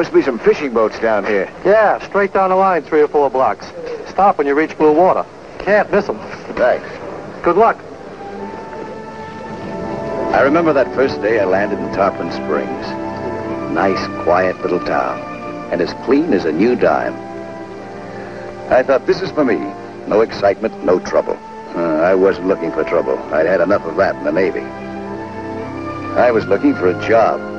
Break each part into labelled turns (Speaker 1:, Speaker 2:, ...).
Speaker 1: Supposed to be some fishing boats down here.
Speaker 2: Yeah, straight down the line, three or four blocks. Stop when you reach blue water. Can't miss them.
Speaker 1: Thanks.
Speaker 2: Good luck.
Speaker 3: I remember that first day I landed in Tarpon Springs. Nice, quiet little town. And as clean as a new dime. I thought, this is for me. No excitement, no trouble. Uh, I wasn't looking for trouble. I'd had enough of that in the Navy. I was looking for a job.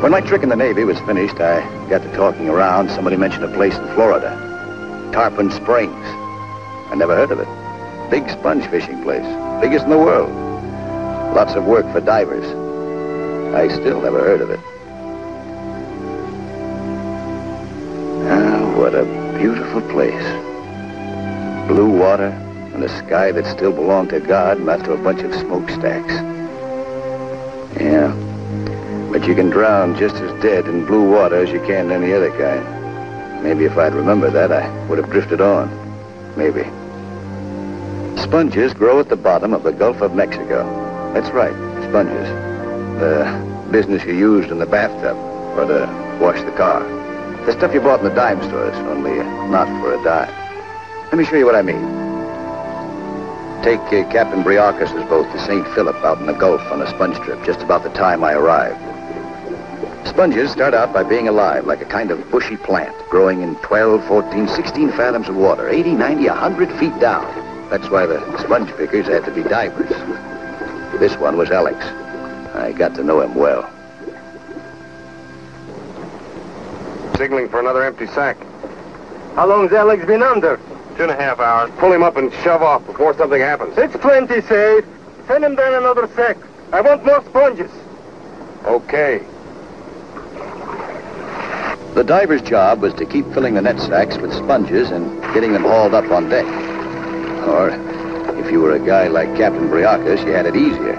Speaker 3: When my trick in the Navy was finished, I got to talking around. Somebody mentioned a place in Florida. Tarpon Springs. I never heard of it. Big sponge fishing place. Biggest in the world. Lots of work for divers. I still never heard of it. Ah, what a beautiful place. Blue water and a sky that still belonged to God, not to a bunch of smokestacks. But you can drown just as dead in blue water as you can in any other kind. Maybe if I'd remembered that, I would have drifted on. Maybe. Sponges grow at the bottom of the Gulf of Mexico. That's right, sponges. The business you used in the bathtub or to wash the car. The stuff you bought in the dime stores, only not for a dime. Let me show you what I mean. Take uh, Captain Briakis' boat, the St. Philip, out in the Gulf on a sponge trip just about the time I arrived. Sponges start out by being alive, like a kind of bushy plant, growing in 12, 14, 16 fathoms of water, 80, 90, 100 feet down. That's why the sponge pickers had to be divers. This one was Alex. I got to know him well.
Speaker 4: Signaling for another empty sack.
Speaker 2: How long's Alex been under?
Speaker 4: Two and a half hours. Pull him up and shove off before something happens.
Speaker 2: It's plenty safe. Send him down another sack. I want more sponges.
Speaker 4: Okay.
Speaker 3: The diver's job was to keep filling the net sacks with sponges and getting them hauled up on deck. Or, if you were a guy like Captain Briakis, you had it easier.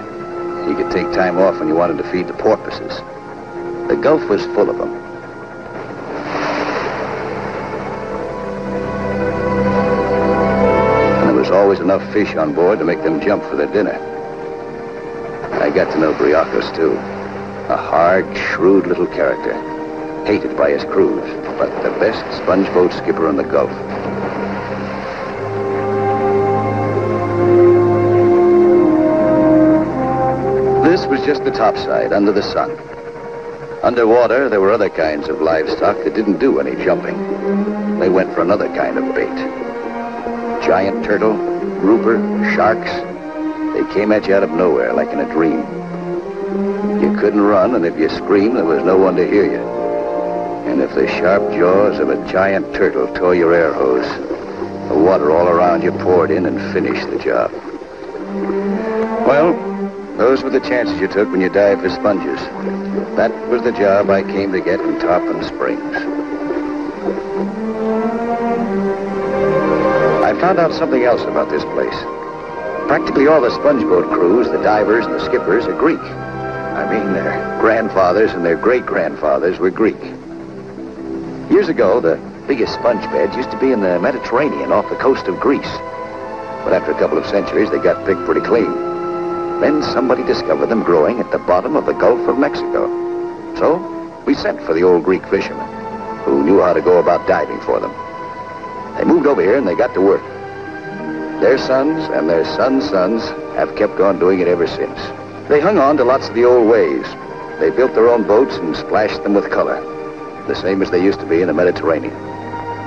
Speaker 3: You could take time off when you wanted to feed the porpoises. The Gulf was full of them. And there was always enough fish on board to make them jump for their dinner. I got to know Briakis, too. A hard, shrewd little character. Hated by his crews, but the best sponge boat skipper in the Gulf. This was just the topside, under the sun. Underwater, there were other kinds of livestock that didn't do any jumping. They went for another kind of bait. Giant turtle, grouper, sharks. They came at you out of nowhere, like in a dream. You couldn't run, and if you screamed, there was no one to hear you. If the sharp jaws of a giant turtle tore your air hose, the water all around you poured in and finished the job. Well, those were the chances you took when you dived for sponges. That was the job I came to get in Tarpon Springs. I found out something else about this place. Practically all the sponge boat crews, the divers and the skippers, are Greek. I mean, their grandfathers and their great-grandfathers were Greek. Years ago, the biggest sponge beds used to be in the Mediterranean off the coast of Greece. But after a couple of centuries, they got picked pretty clean. Then somebody discovered them growing at the bottom of the Gulf of Mexico. So we sent for the old Greek fishermen, who knew how to go about diving for them. They moved over here and they got to work. Their sons and their sons' sons have kept on doing it ever since. They hung on to lots of the old ways. They built their own boats and splashed them with color, the same as they used to be in the Mediterranean.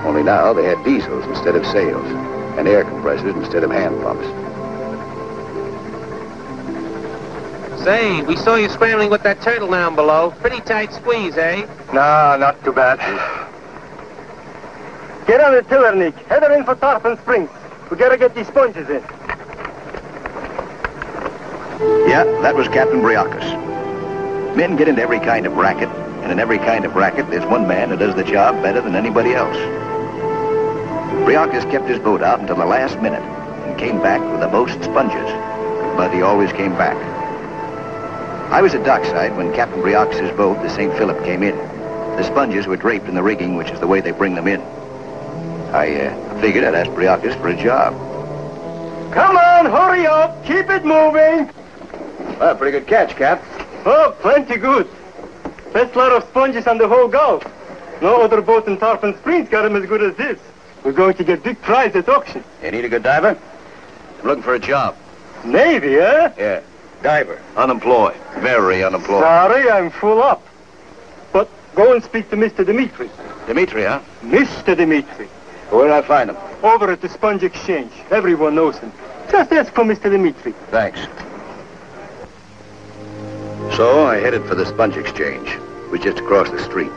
Speaker 3: Only now they had diesels instead of sails, and air compressors instead of hand pumps.
Speaker 5: Say, we saw you scrambling with that turtle down below. Pretty tight squeeze, eh?
Speaker 2: Nah, not too bad. Get on the tiller, Nick. Head her in for Tarpon Springs. We gotta get these sponges in.
Speaker 3: Yeah, that was Captain Briakis. Men get into every kind of racket, and in every kind of racket, there's one man who does the job better than anybody else. Briakis kept his boat out until the last minute and came back with the most sponges, but he always came back. I was at dockside when Captain Briakis' boat, the St. Philip, came in. The sponges were draped in the rigging, which is the way they bring them in. I uh, figured I'd ask Briakis for a job.
Speaker 2: Come on, hurry up. Keep it moving.
Speaker 3: Well, pretty good catch, Cap.
Speaker 2: Oh, plenty good.
Speaker 6: Best lot of sponges on the whole Gulf. No other boat in Tarpon Springs got 'em as good as this. We're going to get big prize at auction.
Speaker 3: You need a good diver? I'm looking for a job.
Speaker 6: Navy, eh?
Speaker 3: Yeah. Diver. Unemployed. Very unemployed.
Speaker 6: Sorry, I'm full up. But go and speak to Mr. Dimitri.
Speaker 3: Dimitri, huh?
Speaker 6: Mr. Dimitri.
Speaker 3: Where did I find him?
Speaker 6: Over at the Sponge Exchange. Everyone knows him. Just ask for Mr. Dimitri.
Speaker 3: Thanks. So I headed for the Sponge Exchange, which just across the street.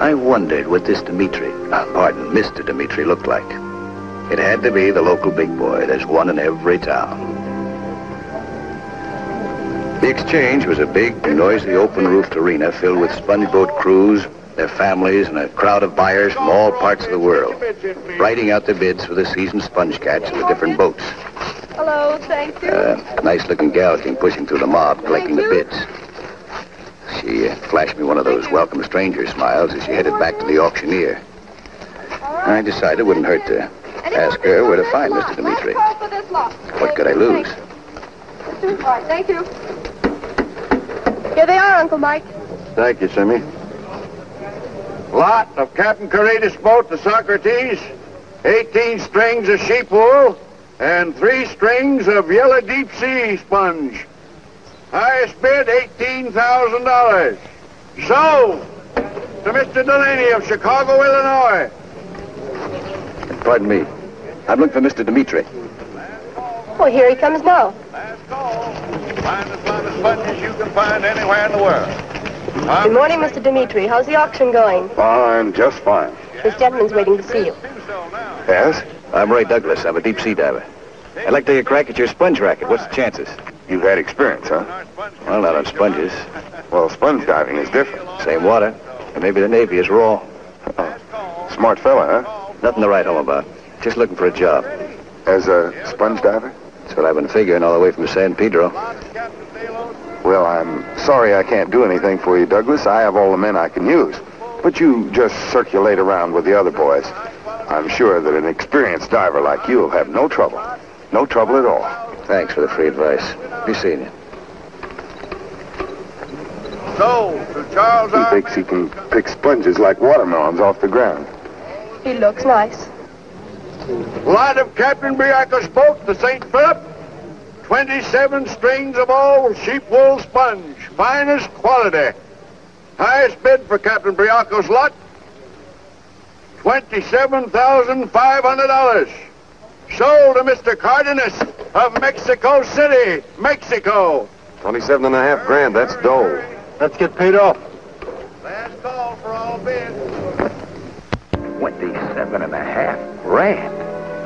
Speaker 3: I wondered what this Dimitri, uh, pardon, Mr. Dimitri looked like. It had to be the local big boy. There's one in every town. The exchange was a big, noisy, open-roofed arena filled with spongeboat crews, their families, and a crowd of buyers from all parts of the world, writing out their bids for the season's sponge catch in the different boats.
Speaker 7: Hello, thank you.
Speaker 3: Uh, nice-looking gal came pushing through the mob, collecting the bids. She uh, flashed me one of those welcome stranger smiles as she headed back to the auctioneer. I decided it wouldn't hurt to ask her where to find Mr. Dimitri. What could I lose?
Speaker 7: All right, thank you. Here they are, Uncle Mike.
Speaker 4: Thank you, Simmy. Lot of Captain Caritas boat, the Socrates, 18 strings of sheep wool, and three strings of yellow deep sea sponge. Highest bid, $18,000. Sold to Mr. Delaney of Chicago, Illinois.
Speaker 3: Pardon me. I'm looking for Mr. Dimitri.
Speaker 7: Well, here he comes now.
Speaker 4: Last call. Find the finest sponges you can find anywhere in the world.
Speaker 7: Good morning, Mr. Dimitri. How's the auction going?
Speaker 4: Fine, just fine.
Speaker 7: This gentleman's waiting to see you.
Speaker 3: Yes? I'm Ray Douglas. I'm a deep sea diver. I'd like to take a crack at your sponge racket. What's the chances?
Speaker 4: You've had experience, huh?
Speaker 3: Well, not on sponges.
Speaker 4: Well, sponge diving is different.
Speaker 3: Same water. And maybe the Navy is raw.
Speaker 4: Smart fella, huh?
Speaker 3: Nothing to write home about. Just looking for a job.
Speaker 4: As a sponge diver?
Speaker 3: That's what I've been figuring all the way from San Pedro.
Speaker 4: Well, I'm sorry I can't do anything for you, Douglas. I have all the men I can use. But you just circulate around with the other boys. I'm sure that an experienced diver like you will have no trouble. No trouble at all.
Speaker 3: Thanks for the free advice. Be seeing you.
Speaker 4: So, to Charles
Speaker 8: He thinks he can pick sponges like watermelons off the ground.
Speaker 7: He looks nice.
Speaker 4: Lot of Captain Briacos boat, the St. Philip. 27 strings of old sheep wool sponge. Finest quality. Highest bid for Captain Briacos lot. $27,500. Sold to Mr. Cardenas of Mexico City, Mexico.
Speaker 8: 27 and a half grand, that's dough.
Speaker 6: Let's get paid off.
Speaker 4: Last call for all bids.
Speaker 3: Twenty-seven and a half grand.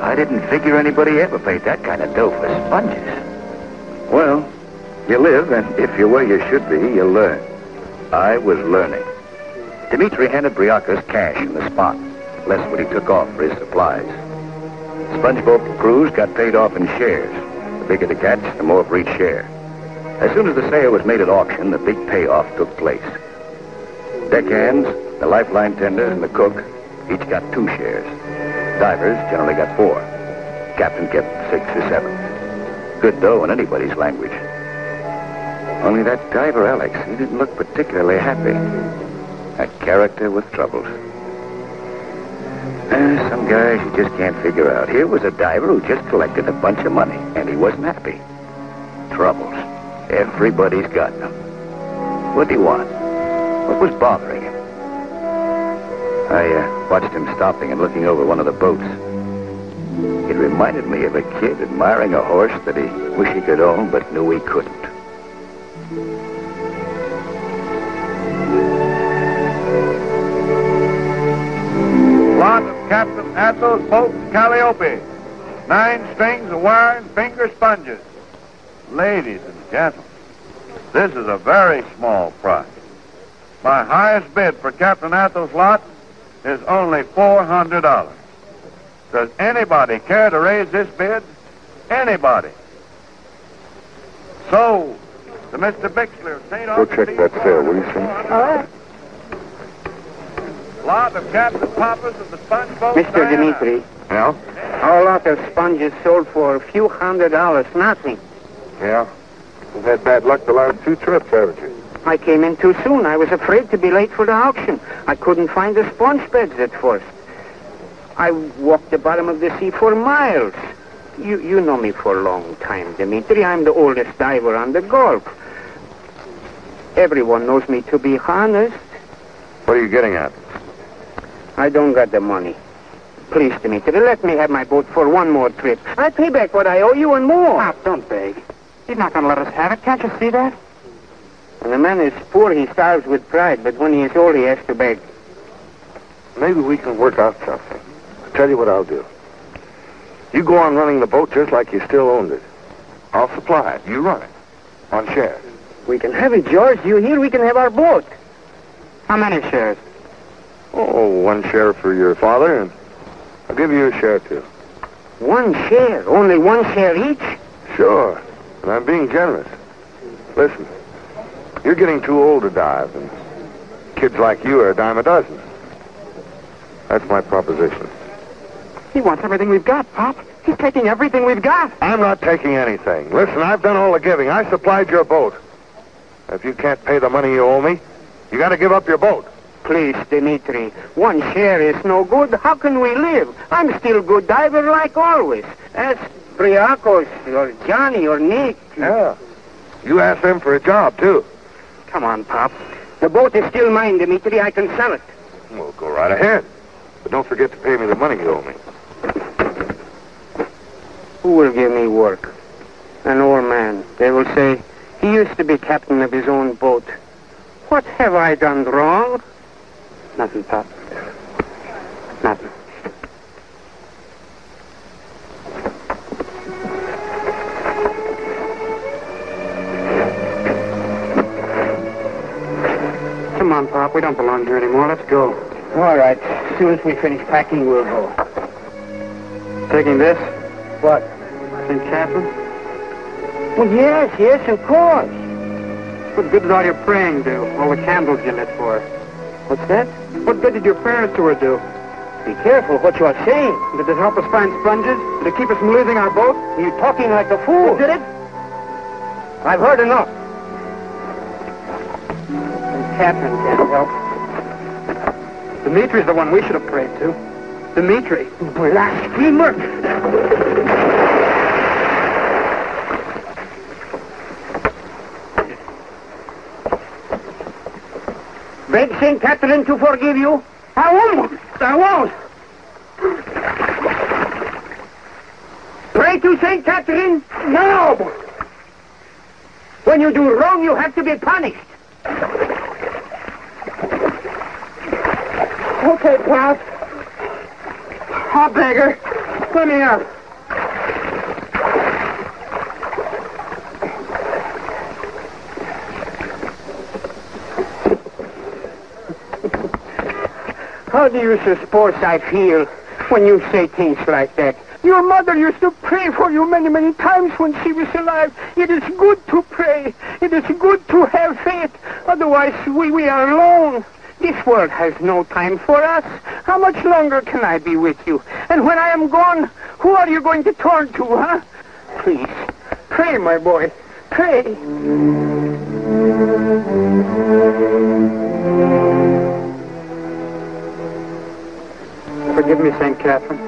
Speaker 3: I didn't figure anybody ever paid that kind of dough for sponges. Well, you live, and if you're where you should be, you learn. I was learning. Dimitri handed Briacos cash in the spot, less what he took off for his supplies. Spongeboat crews got paid off in shares. The bigger the catch, the more for each share. As soon as the sale was made at auction, the big payoff took place. Deckhands, the lifeline tenders, and the cook each got two shares. Divers generally got four. Captain kept six or seven. Good dough in anybody's language. Only that diver, Alex, he didn't look particularly happy. A character with troubles. Uh, some guys you just can't figure out. Here was a diver who just collected a bunch of money, and he wasn't happy. Troubles. Everybody's got them. What did he want? What was bothering him? I uh, watched him stopping and looking over one of the boats. It reminded me of a kid admiring a horse that he wished he could own but knew he couldn't.
Speaker 4: Captain Athos boat, Calliope. Nine strings of wire and finger sponges. Ladies and gentlemen, this is a very small price. My highest bid for Captain Athos' lot is only $400. Does anybody care to raise this bid? Anybody? So, to Mr. Bixler of St.
Speaker 8: Go check that sale, will you, Sim?
Speaker 7: All right.
Speaker 4: Lot of Captain Pappas of the sponge boat.
Speaker 9: Mr.
Speaker 4: Diana.
Speaker 9: Dimitri,
Speaker 8: Yeah?
Speaker 9: our lot of sponges sold for a few hundred dollars, nothing.
Speaker 8: Yeah. We've had bad luck the last two trips, haven't you?
Speaker 9: I came in too soon. I was afraid to be late for the auction. I couldn't find the sponge beds at first. I walked the bottom of the sea for miles. You, you know me for a long time, Dimitri. I'm the oldest diver on the Gulf. Everyone knows me to be honest.
Speaker 8: What are you getting at?
Speaker 9: I don't got the money. Please, Dimitri, let me have my boat for one more trip. I'll pay back what I owe you and more.
Speaker 2: Pop, don't beg. He's not going to let us have it. Can't you see that?
Speaker 9: When a man is poor, he starves with pride, but when he is old, he has to beg.
Speaker 8: Maybe we can work out something. I'll tell you what I'll do. You go on running the boat just like you still owned it. I'll supply it. You run it. On shares.
Speaker 9: We can have it, George. You hear? We can have our boat.
Speaker 2: How many shares?
Speaker 8: Oh, one share for your father, and I'll give you a share, too.
Speaker 9: One share. Only one share each?
Speaker 8: Sure. And I'm being generous. Listen, you're getting too old to dive, and kids like you are a dime a dozen. That's my proposition.
Speaker 2: He wants everything we've got, Pop. He's taking everything we've got.
Speaker 8: I'm not taking anything. Listen, I've done all the giving. I supplied your boat. If you can't pay the money you owe me, you got to give up your boat.
Speaker 9: Please, Dimitri. One share is no good. How can we live? I'm still good diver like always. Ask Briacos or Johnny or Nick.
Speaker 8: Yeah. You asked them for a job, too.
Speaker 9: Come on, Pop. The boat is still mine, Dimitri. I can sell it.
Speaker 8: Well, go right ahead. But don't forget to pay me the money you owe me.
Speaker 9: Who will give me work? An old man. They will say, he used to be captain of his own boat. What have I done wrong?
Speaker 2: Nothing, Pop. Nothing. Come on, Pop. We don't belong here anymore. Let's go.
Speaker 9: All right. As soon as we finish packing, we'll go.
Speaker 2: Taking this?
Speaker 9: What?
Speaker 2: St. Catherine?
Speaker 9: Well, yes, yes, of course.
Speaker 2: What good does all your praying do? All the candles you lit for?
Speaker 9: What's that?
Speaker 2: What good did your prayers to her do?
Speaker 9: Be careful what you are saying.
Speaker 2: Did it help us find sponges? Did it keep us from losing our boat?
Speaker 9: You're talking like a fool.
Speaker 2: Did it?
Speaker 9: I've heard enough.
Speaker 2: And Catherine can't help. Dimitri's the one we should have prayed to. Dimitri.
Speaker 9: Blasphemer! Beg St. Catherine to forgive you? I won't. I won't. Pray to St. Catherine? No. When you do wrong, you have to be punished.
Speaker 2: Okay, Pop. I'll ah, beg her. Let me out.
Speaker 9: How do you suppose I feel when you say things like that? Your mother used to pray for you many, many times when she was alive. It is good to pray. It is good to have faith. Otherwise, we, we are alone. This world has no time for us. How much longer can I be with you? And when I am gone, who are you going to turn to, huh? Please, pray, my boy. Pray.
Speaker 2: Forgive me, St. Catherine.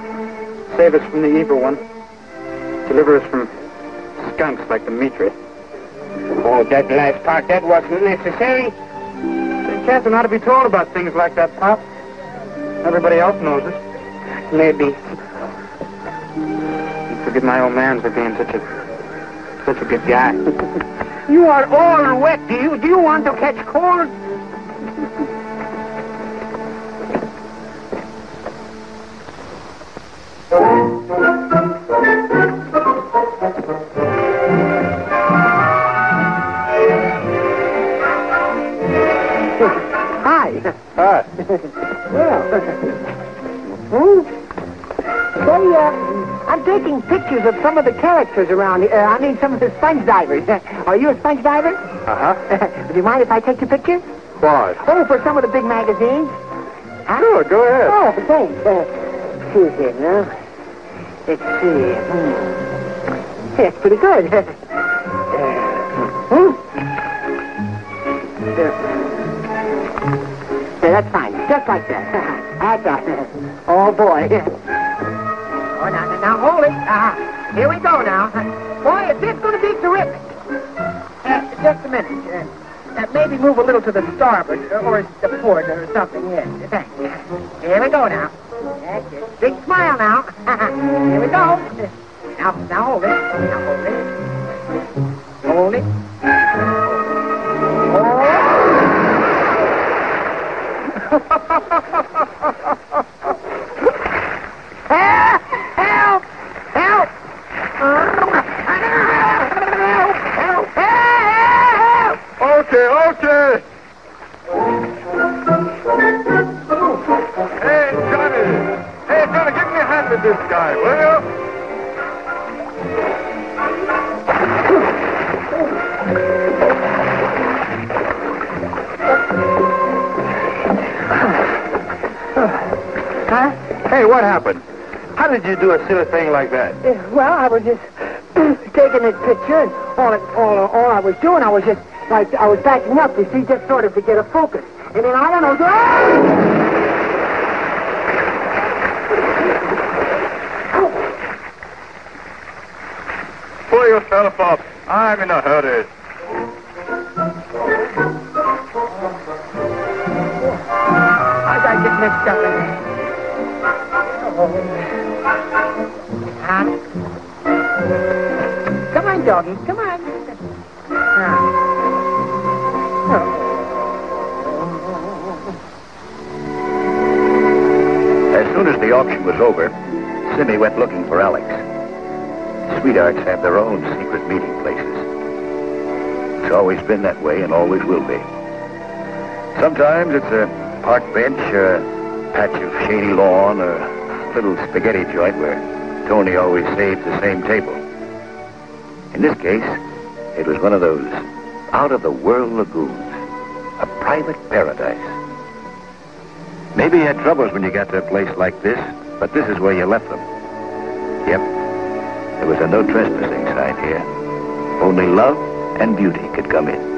Speaker 2: Save us from the evil one. Deliver us from skunks like Dimitri.
Speaker 9: Oh, that last part, that wasn't necessary.
Speaker 2: St. Catherine ought to be told about things like that, Pop. Everybody else knows it.
Speaker 9: Maybe.
Speaker 2: And forgive my old man for being such a such a good guy.
Speaker 9: You are all wet. Do you, do you want to catch cold? Hi.
Speaker 8: Hi.
Speaker 9: Well. Hmm? Say, uh, I'm taking pictures of some of the characters around here. Uh, I mean, some of the sponge divers. Are you a sponge diver?
Speaker 8: Uh-huh.
Speaker 9: Do you mind if I take your picture?
Speaker 8: Why?
Speaker 9: Oh, for some of the big magazines. Huh?
Speaker 8: Sure, go ahead.
Speaker 9: Oh, thanks. Uh, see here now. Let's see. Hmm. It's pretty good. Uh, hmm?
Speaker 6: Yeah, that's fine. Just like that. That's right. Oh, boy. Oh, now, now, now, hold it. Uh, here we go now. Boy, is this going to be terrific. Uh, just a minute. Uh, uh, maybe move a little to the starboard uh, or the port or something. Yes, thanks. Here we go now. That's it. Big smile now. here we go. Now, now hold it. Hold it. Hold it. Help! Help! Help! Help! Help! Help!
Speaker 1: Okay, okay. Hey, Johnny. Hey, Johnny, give me a hand with this guy, will you?
Speaker 6: Huh?
Speaker 1: Hey, what happened? How did you do a silly thing like that?
Speaker 6: Uh, Well, I was just taking this picture, and all, it, all, all I was doing, I was just, like, I was backing up, you see, just sort of to get a focus. And then I don't know,
Speaker 1: Yourself up. I'm in a hurry.
Speaker 6: I gotta get mixed up in it. Huh? Come on, doggy, come on.
Speaker 3: As soon as the auction was over, Simmy went looking for Alex. Sweethearts have their own secret meeting places. It's always been that way and always will be. Sometimes it's a park bench a patch of shady lawn or a little spaghetti joint where Tony always saves the same table. In this case, it was one of those out-of-the-world lagoons, a private paradise. Maybe you had troubles when you got to a place like this, but this is where you left them. Yep. There was a no trespassing sign here. Only love and beauty could come in.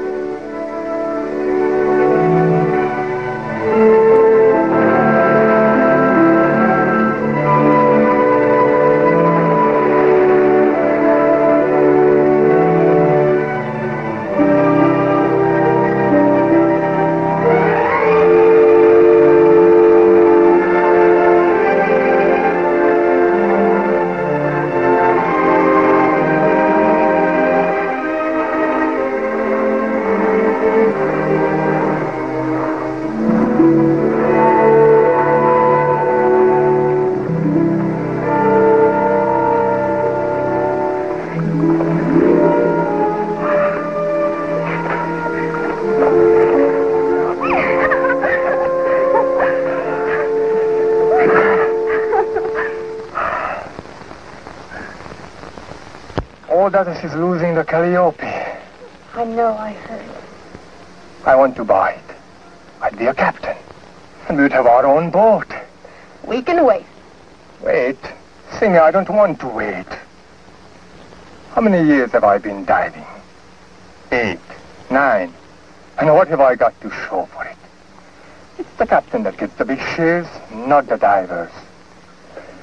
Speaker 6: That is losing the Calliope.
Speaker 10: I know, I heard.
Speaker 6: I want to buy it. I'd be a captain. And we'd have our own boat.
Speaker 10: We can wait.
Speaker 6: Wait. Simmy, I don't want to wait. How many years have I been diving? Eight. Nine. And what have I got to show for it? It's the captain that gets the big shares, not the divers.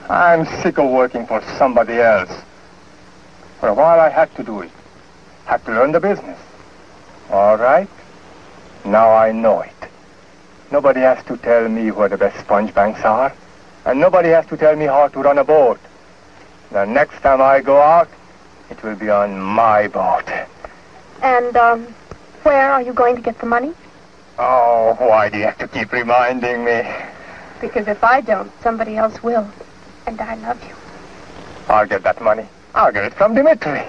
Speaker 6: I'm sick of working for somebody else. While I had to do it. Had to learn the business. All right. Now I know it. Nobody has to tell me where the best sponge banks are. And nobody has to tell me how to run a boat. The next time I go out, it will be on my boat.
Speaker 10: And, um, where are you going to get the money?
Speaker 6: Oh, why do you have to keep reminding me?
Speaker 10: Because if I don't, somebody else will. And I love you.
Speaker 6: I'll get that money. I'll get it from Dimitri.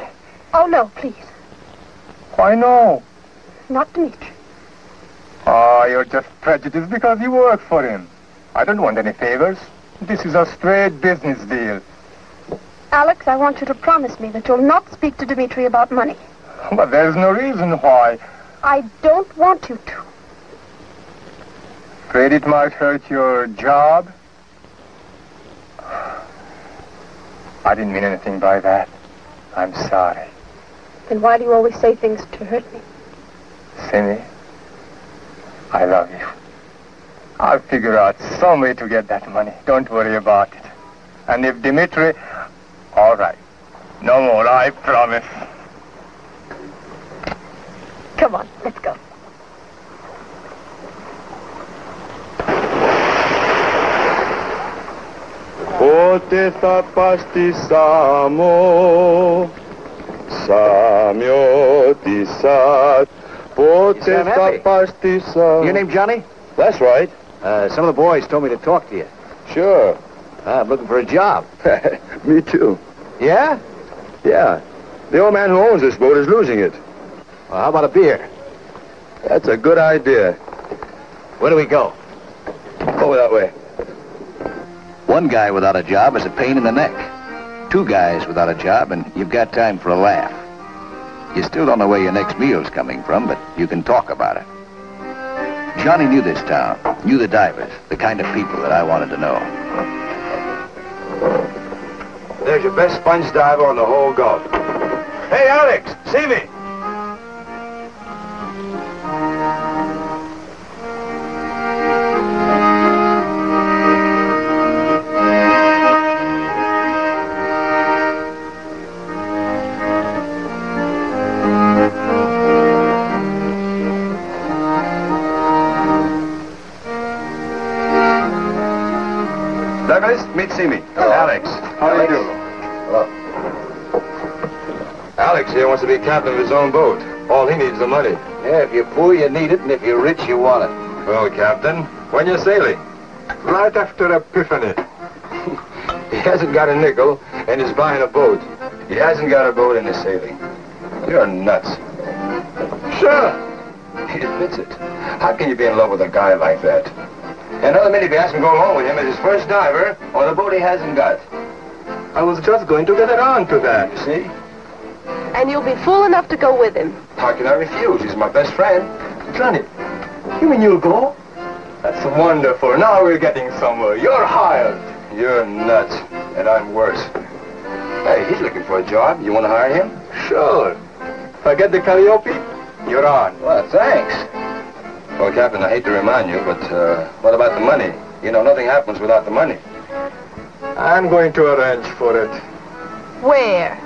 Speaker 10: Oh, no, please.
Speaker 6: Why no?
Speaker 10: Not Dimitri.
Speaker 6: Oh, ah, you're just prejudiced because you work for him. I don't want any favors. This is a straight business deal.
Speaker 10: Alex, I want you to promise me that you'll not speak to Dimitri about money.
Speaker 6: But there's no reason why.
Speaker 10: I don't want you to.
Speaker 6: Afraid it might hurt your job? I didn't mean anything by that. I'm sorry.
Speaker 10: Then why do you always say things to hurt me?
Speaker 6: Simmy, I love you. I'll figure out some way to get that money. Don't worry about it. And if Dimitri... All right. No more, I promise.
Speaker 7: Come on, let's go.
Speaker 8: Pote tapasti samo, samyo tisat. Pote
Speaker 3: Sam Happy.
Speaker 8: tapasti samo.
Speaker 3: Your name Johnny?
Speaker 8: That's right.
Speaker 3: Uh, some of the boys told me to talk to you.
Speaker 8: Sure.
Speaker 3: I'm looking for a job.
Speaker 8: Me too.
Speaker 3: Yeah?
Speaker 8: Yeah. The old man who owns this boat is losing it.
Speaker 3: Well, how about a beer?
Speaker 8: That's a good idea.
Speaker 3: Where do we go?
Speaker 8: Over that way.
Speaker 3: One guy without a job is a pain in the neck. Two guys without a job, and you've got time for a laugh. You still don't know where your next meal's coming from, but you can talk about it. Johnny knew this town, knew the divers, the kind of people that I wanted to know.
Speaker 1: There's your best sponge diver on the whole Gulf. Hey, Alex, see me. Be captain of his own boat. All he needs is the money.
Speaker 3: Yeah, if you're poor, you need it, and if you're rich, you want it.
Speaker 1: Well, Captain, when you're sailing?
Speaker 6: Right after Epiphany.
Speaker 1: He hasn't got a nickel, and he's buying a boat. He hasn't got a boat and he's sailing. You're nuts.
Speaker 6: Sure.
Speaker 1: He admits it. How can you be in love with a guy like that? Another minute, if you ask him to go along with him as his first diver or the boat he hasn't got.
Speaker 6: I was just going to get around to that.
Speaker 1: You see?
Speaker 7: And you'll be fool enough to go with him.
Speaker 1: How can I refuse? He's my best friend.
Speaker 6: Johnny, you mean you'll go? That's wonderful. Now we're getting somewhere. You're hired.
Speaker 1: You're nuts, and I'm worse. Hey, he's looking for a job. You want to hire him?
Speaker 6: Sure. If I get the Calliope, you're on.
Speaker 1: Well, thanks. Well, Captain, I hate to remind you, but uh, what about the money? You know, nothing happens without the money.
Speaker 6: I'm going to arrange for it.
Speaker 7: Where?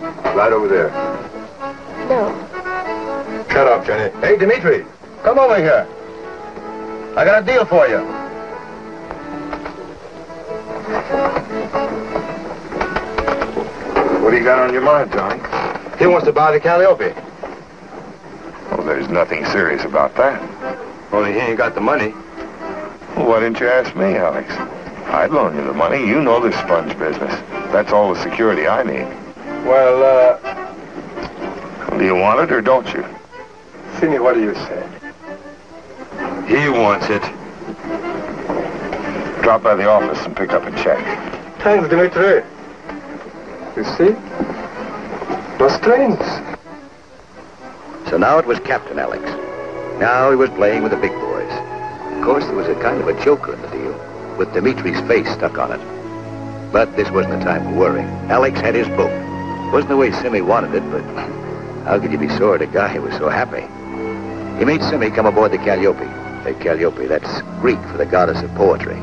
Speaker 1: Right over there.
Speaker 7: No.
Speaker 1: Shut up, Jenny. Hey, Dimitri, come over here. I got a deal for you.
Speaker 8: What do you got on your mind, John?
Speaker 1: He wants to buy the Calliope.
Speaker 8: Well, there's nothing serious about that.
Speaker 1: Only he ain't got the money.
Speaker 8: Well, why didn't you ask me, Alex? I'd loan you the money. You know this sponge business. That's all the security I need.
Speaker 6: Well, uh,
Speaker 8: Do you want it or don't you?
Speaker 6: Simi, what do you say?
Speaker 1: He wants it.
Speaker 8: Drop by the office and pick up a check.
Speaker 6: Thanks, Dimitri. You see? No strings.
Speaker 3: So now it was Captain Alex. Now he was playing with the big boys. Of course, there was a kind of a joker in the deal, with Dimitri's face stuck on it. But this wasn't the time for worrying. Alex had his boat. Wasn't the way Simi wanted it, but how could you be sore at a guy who was so happy? He made Simi come aboard the Calliope. The Calliope, that's Greek for the goddess of poetry.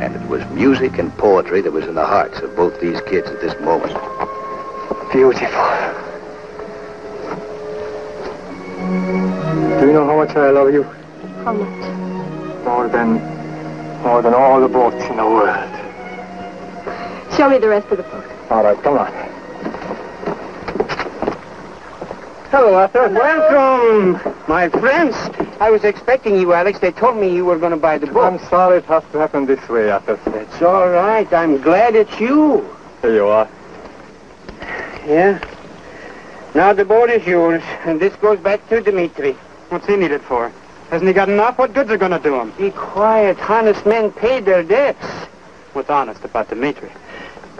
Speaker 3: And it was music and poetry that was in the hearts of both these kids at this moment.
Speaker 6: Beautiful. Do you know how much I love you?
Speaker 7: How much?
Speaker 6: More than, more than all the boats in the world.
Speaker 7: Show me the rest of the boat.
Speaker 6: All right, come on. Hello, Athos.
Speaker 9: Welcome, my friends. I was expecting you, Alex. They told me you were going to buy the boat.
Speaker 6: I'm sorry it has to happen this way, Athos.
Speaker 9: It's all right. I'm glad it's you.
Speaker 6: Here you are.
Speaker 9: Yeah. Now the boat is yours, and this goes back to Dimitri.
Speaker 11: What's he needed for? Hasn't he got enough? What good's it going to do him?
Speaker 9: Be quiet. Honest men pay their debts.
Speaker 11: What's honest about Dimitri?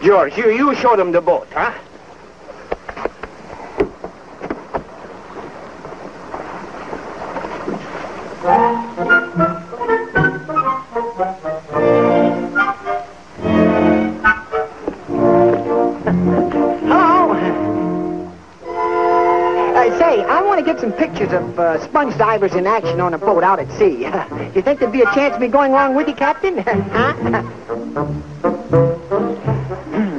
Speaker 9: George, you, you show them the boat, huh? Hello. I Say, I want to get some pictures of uh, sponge divers in action on a boat out at sea. you think there'd be a chance of me going along with you, Captain?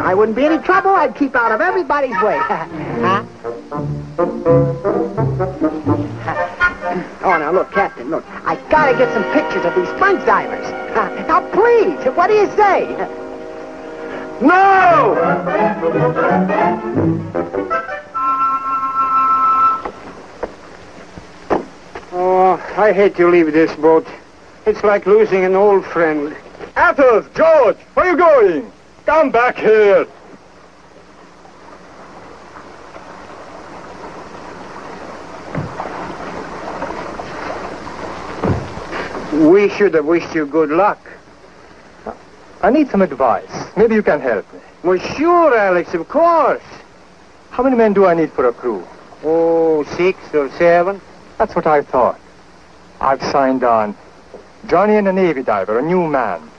Speaker 9: I wouldn't be any trouble. I'd keep out of everybody's way. huh? Oh, now look, Captain, look. I gotta get some pictures of these sponge divers. Now, please, what do you say?
Speaker 4: No!
Speaker 9: Oh, I hate to leave this boat. It's like losing an old friend.
Speaker 6: Athos, George, where are you going? Come back here.
Speaker 9: We should have wished you good luck.
Speaker 6: I need some advice. Maybe you can help me.
Speaker 9: Well, sure, Alex, of course.
Speaker 6: How many men do I need for a crew?
Speaker 9: Oh, six or seven.
Speaker 6: That's what I thought. I've signed on. Johnny and a Navy diver, a new man.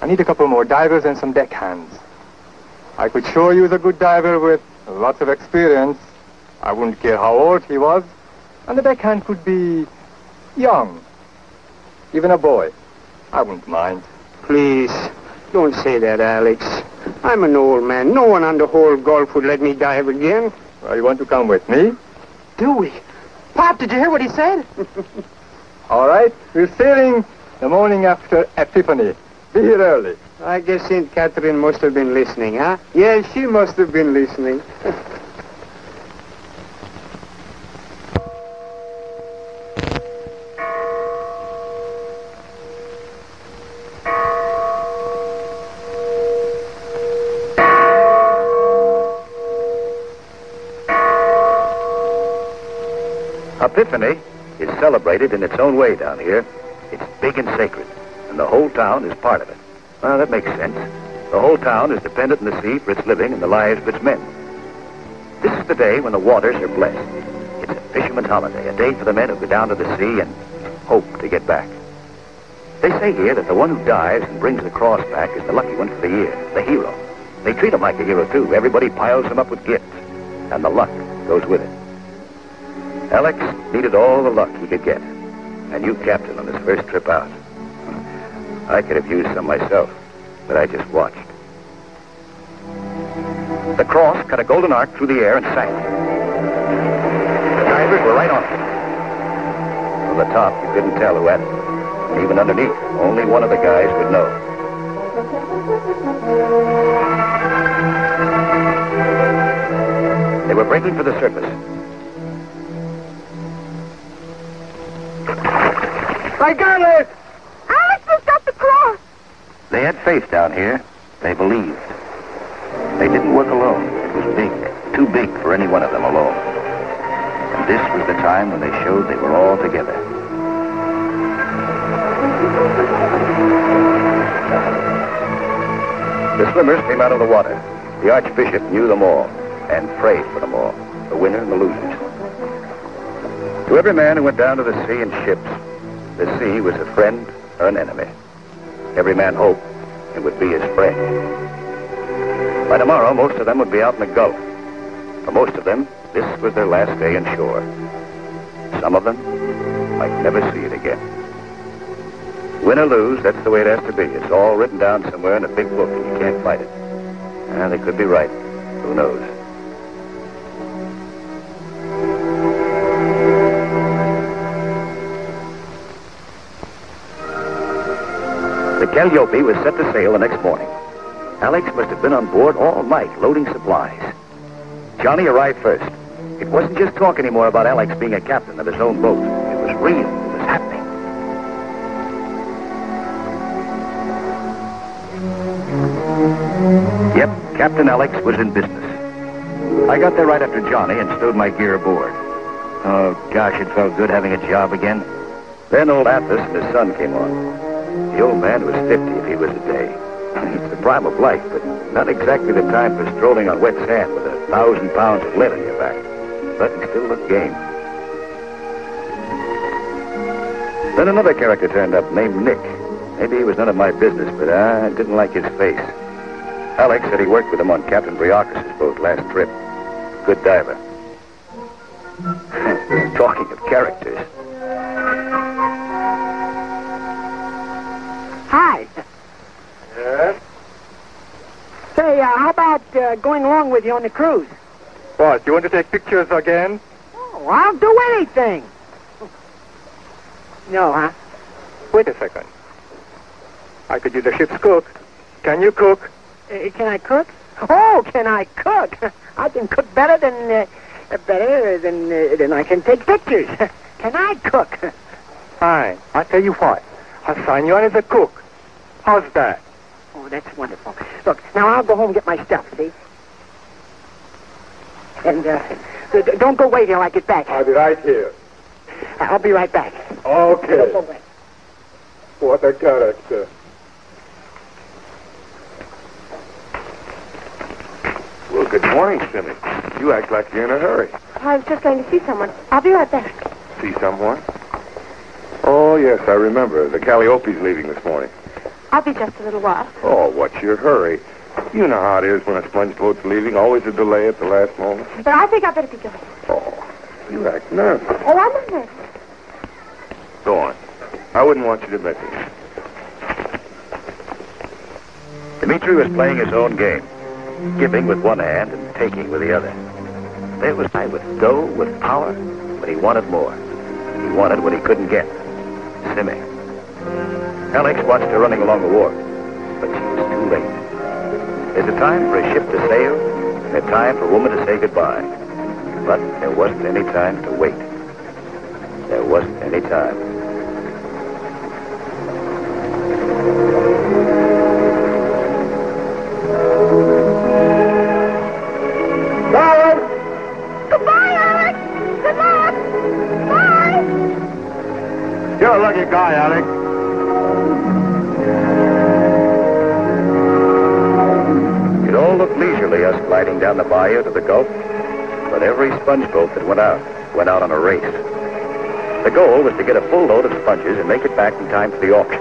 Speaker 6: I need a couple more divers and some deckhands. I could sure use a good diver with lots of experience. I wouldn't care how old he was. And the deckhand could be young. Even a boy. I wouldn't mind.
Speaker 9: Please, don't say that, Alex. I'm an old man. No one on the whole Gulf would let me dive again.
Speaker 6: Well, you want to come with me?
Speaker 9: Do we? Pop, did you hear what he said?
Speaker 6: All right. We're sailing the morning after Epiphany. Be here early.
Speaker 9: I guess St. Catherine must have been listening, huh? Yes, she must have been listening.
Speaker 3: Epiphany is celebrated in its own way down here. It's big and sacred, and the whole town is part of it. Well, that makes sense. The whole town is dependent on the sea for its living and the lives of its men. This is the day when the waters are blessed. It's a fisherman's holiday, a day for the men who go down to the sea and hope to get back. They say here that the one who dives and brings the cross back is the lucky one for the year, the hero. They treat him like a hero, too. Everybody piles him up with gifts, and the luck goes with it. Alex needed all the luck he could get. And you captain on his first trip out. I could have used some myself, but I just watched. The cross cut a golden arc through the air and sank. The divers were right on it. From the top, you couldn't tell who had it. Even underneath, only one of the guys would know. They were breaking for the surface.
Speaker 9: I got it!
Speaker 7: Alex has got the cross.
Speaker 3: They had faith down here. They believed. They didn't work alone. It was big, too big for any one of them alone. And this was the time when they showed they were all together. The swimmers came out of the water. The Archbishop knew them all and prayed for them all, the winner and the losers. To every man who went down to the sea in ships, the sea was a friend or an enemy. Every man hoped it would be his friend. By tomorrow, most of them would be out in the Gulf. For most of them, this was their last day in shore. Some of them might never see it again. Win or lose, that's the way it has to be. It's all written down somewhere in a big book, and you can't fight it. And they could be right. Who knows? The Calliope was set to sail the next morning. Alex must have been on board all night loading supplies. Johnny arrived first. It wasn't just talk anymore about Alex being a captain of his own boat. It was real. It was happening. Yep, Captain Alex was in business. I got there right after Johnny and stowed my gear aboard. Oh, gosh, it felt good having a job again. Then old Athos and his son came on. The old man was 50 if he was a day. It's the prime of life, but not exactly the time for strolling on wet sand with a thousand pounds of lead on your back. But he still looked game. Then another character turned up named Nick. Maybe he was none of my business, but I didn't like his face. Alex said he worked with him on Captain Briakis' boat last trip. Good diver. Talking of characters.
Speaker 9: About uh, going along with you on the cruise?
Speaker 6: What, you want to take pictures again?
Speaker 9: Oh, I'll do anything. No, huh?
Speaker 6: Wait a second. I could use the ship's cook. Can you cook?
Speaker 9: Uh, can I cook? Oh, can I cook? I can cook better than uh, better than uh, than I can take pictures. can I cook?
Speaker 6: Fine. I tell you what. I'll sign you on as a cook. How's that?
Speaker 9: Oh, that's wonderful. Look, now I'll go home and get my stuff. See? And uh, d- d- don't go away till I get back.
Speaker 6: I'll be right here.
Speaker 9: I'll be right back.
Speaker 6: Okay.
Speaker 9: Don't go away.
Speaker 6: What a character.
Speaker 8: Well, good morning, Simmy. You act like you're in a hurry.
Speaker 7: I was just going to see someone. I'll be right back.
Speaker 8: See someone? Oh, yes, I remember. The Calliope's leaving this morning.
Speaker 7: I'll be just a little while.
Speaker 8: Oh, what's your hurry? You know how it is when a sponge boat's leaving. Always a delay at the last moment.
Speaker 7: But I think I better be going.
Speaker 8: Oh, you act nervous.
Speaker 7: Oh, I'm not nervous.
Speaker 8: Go on. I wouldn't want you to miss it.
Speaker 3: Dmitri was playing his own game, giving with one hand and taking with the other. There was I with dough, with power, but he wanted more. He wanted what he couldn't get. Simi. Alex watched her running along the wharf, but she was too late. There's a time for a ship to sail, and a time for a woman to say goodbye. But there wasn't any time to wait. There wasn't any time.
Speaker 7: Goodbye, Alex. Good. Bye.
Speaker 4: You're a lucky guy, Alex.
Speaker 3: Gliding down the bayou to the Gulf, but every sponge boat that went out went out on a race. The goal was to get a full load of sponges and make it back in time for the auction.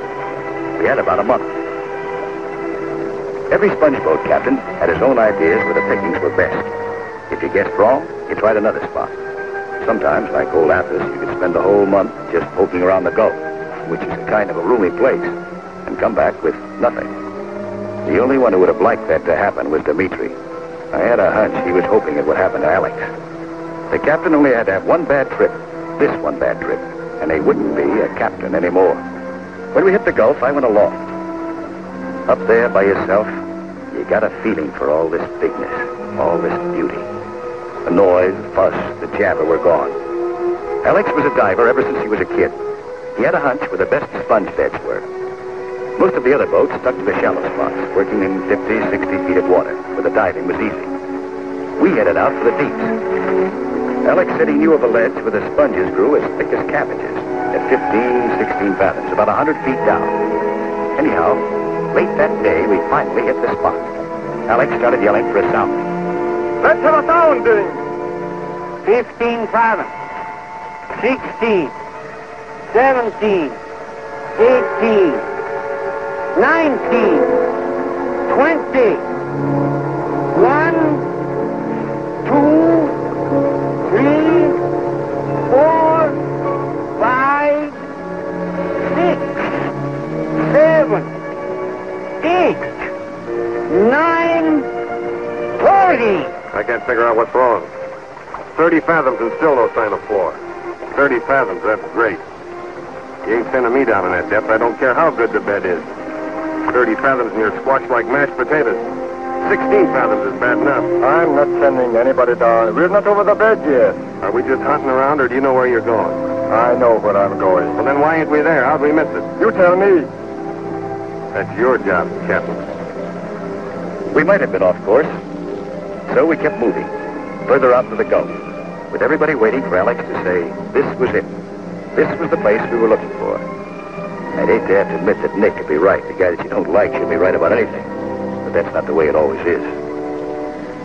Speaker 3: We had about a month. Every sponge boat captain had his own ideas where the pickings were best. If you guessed wrong, you tried another spot. Sometimes, like old Athos, you could spend the whole month just poking around the Gulf, which is a kind of a roomy place, and come back with nothing. The only one who would have liked that to happen was Dimitri. I had a hunch he was hoping it would happen to Alex. The captain only had to have one bad trip, this one bad trip, and he wouldn't be a captain anymore. When we hit the Gulf, I went aloft. Up there by yourself, you got a feeling for all this bigness, all this beauty. The noise, the fuss, the jabber were gone. Alex was a diver ever since he was a kid. He had a hunch where the best sponge beds were. Most of the other boats stuck to the shallow spots, working in 50, 60 feet of water, where the diving was easy. We headed out for the deeps. Alex said he knew of a ledge where the sponges grew as thick as cabbages, at 15, 16 fathoms, about 100 feet down. Anyhow, late that day, we finally hit the spot. Alex started yelling for a sounding.
Speaker 6: Let's have a sounding.
Speaker 9: 15 fathoms. 16. 17. 18. 19. 20. 1. 2. 3. 4. 5. 6. 7. 8. 9. 40.
Speaker 8: I can't figure out what's wrong. 30 fathoms and still no sign of floor. 30 fathoms, that's great. You ain't sending me down in that depth. I don't care how good the bed is. 30 fathoms and you're squashed like mashed potatoes. 16 fathoms is bad enough.
Speaker 6: I'm not sending anybody down. We're not over the bed yet.
Speaker 8: Are we just hunting around or do you know where you're going?
Speaker 6: I know where I'm going.
Speaker 8: Well, then why ain't we there? How'd we miss it?
Speaker 6: You tell me.
Speaker 8: That's your job, Captain.
Speaker 3: We might have been off course. So we kept moving, further out into the Gulf, with everybody waiting for Alex to say, this was it. This was the place we were looking for. I'd hate to have to admit that Nick could be right. The guy that you don't like should be right about anything. But that's not the way it always is.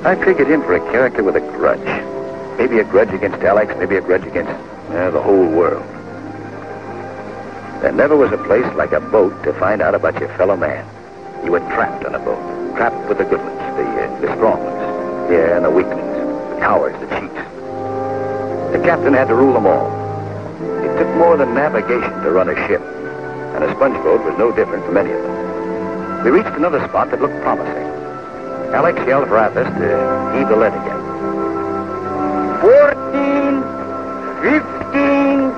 Speaker 3: I figured him for a character with a grudge. Maybe a grudge against Alex, maybe a grudge against uh, the whole world. There never was a place like a boat to find out about your fellow man. You were trapped on a boat, trapped with the good ones, the, uh, the strong ones, yeah, and the weaklings, the cowards, the cheats. The captain had to rule them all. It took more than navigation to run a ship, and a sponge boat was no different from any of them. We reached another spot that looked promising. Alex yelled for Athos to heave the lead again.
Speaker 9: 14, 15,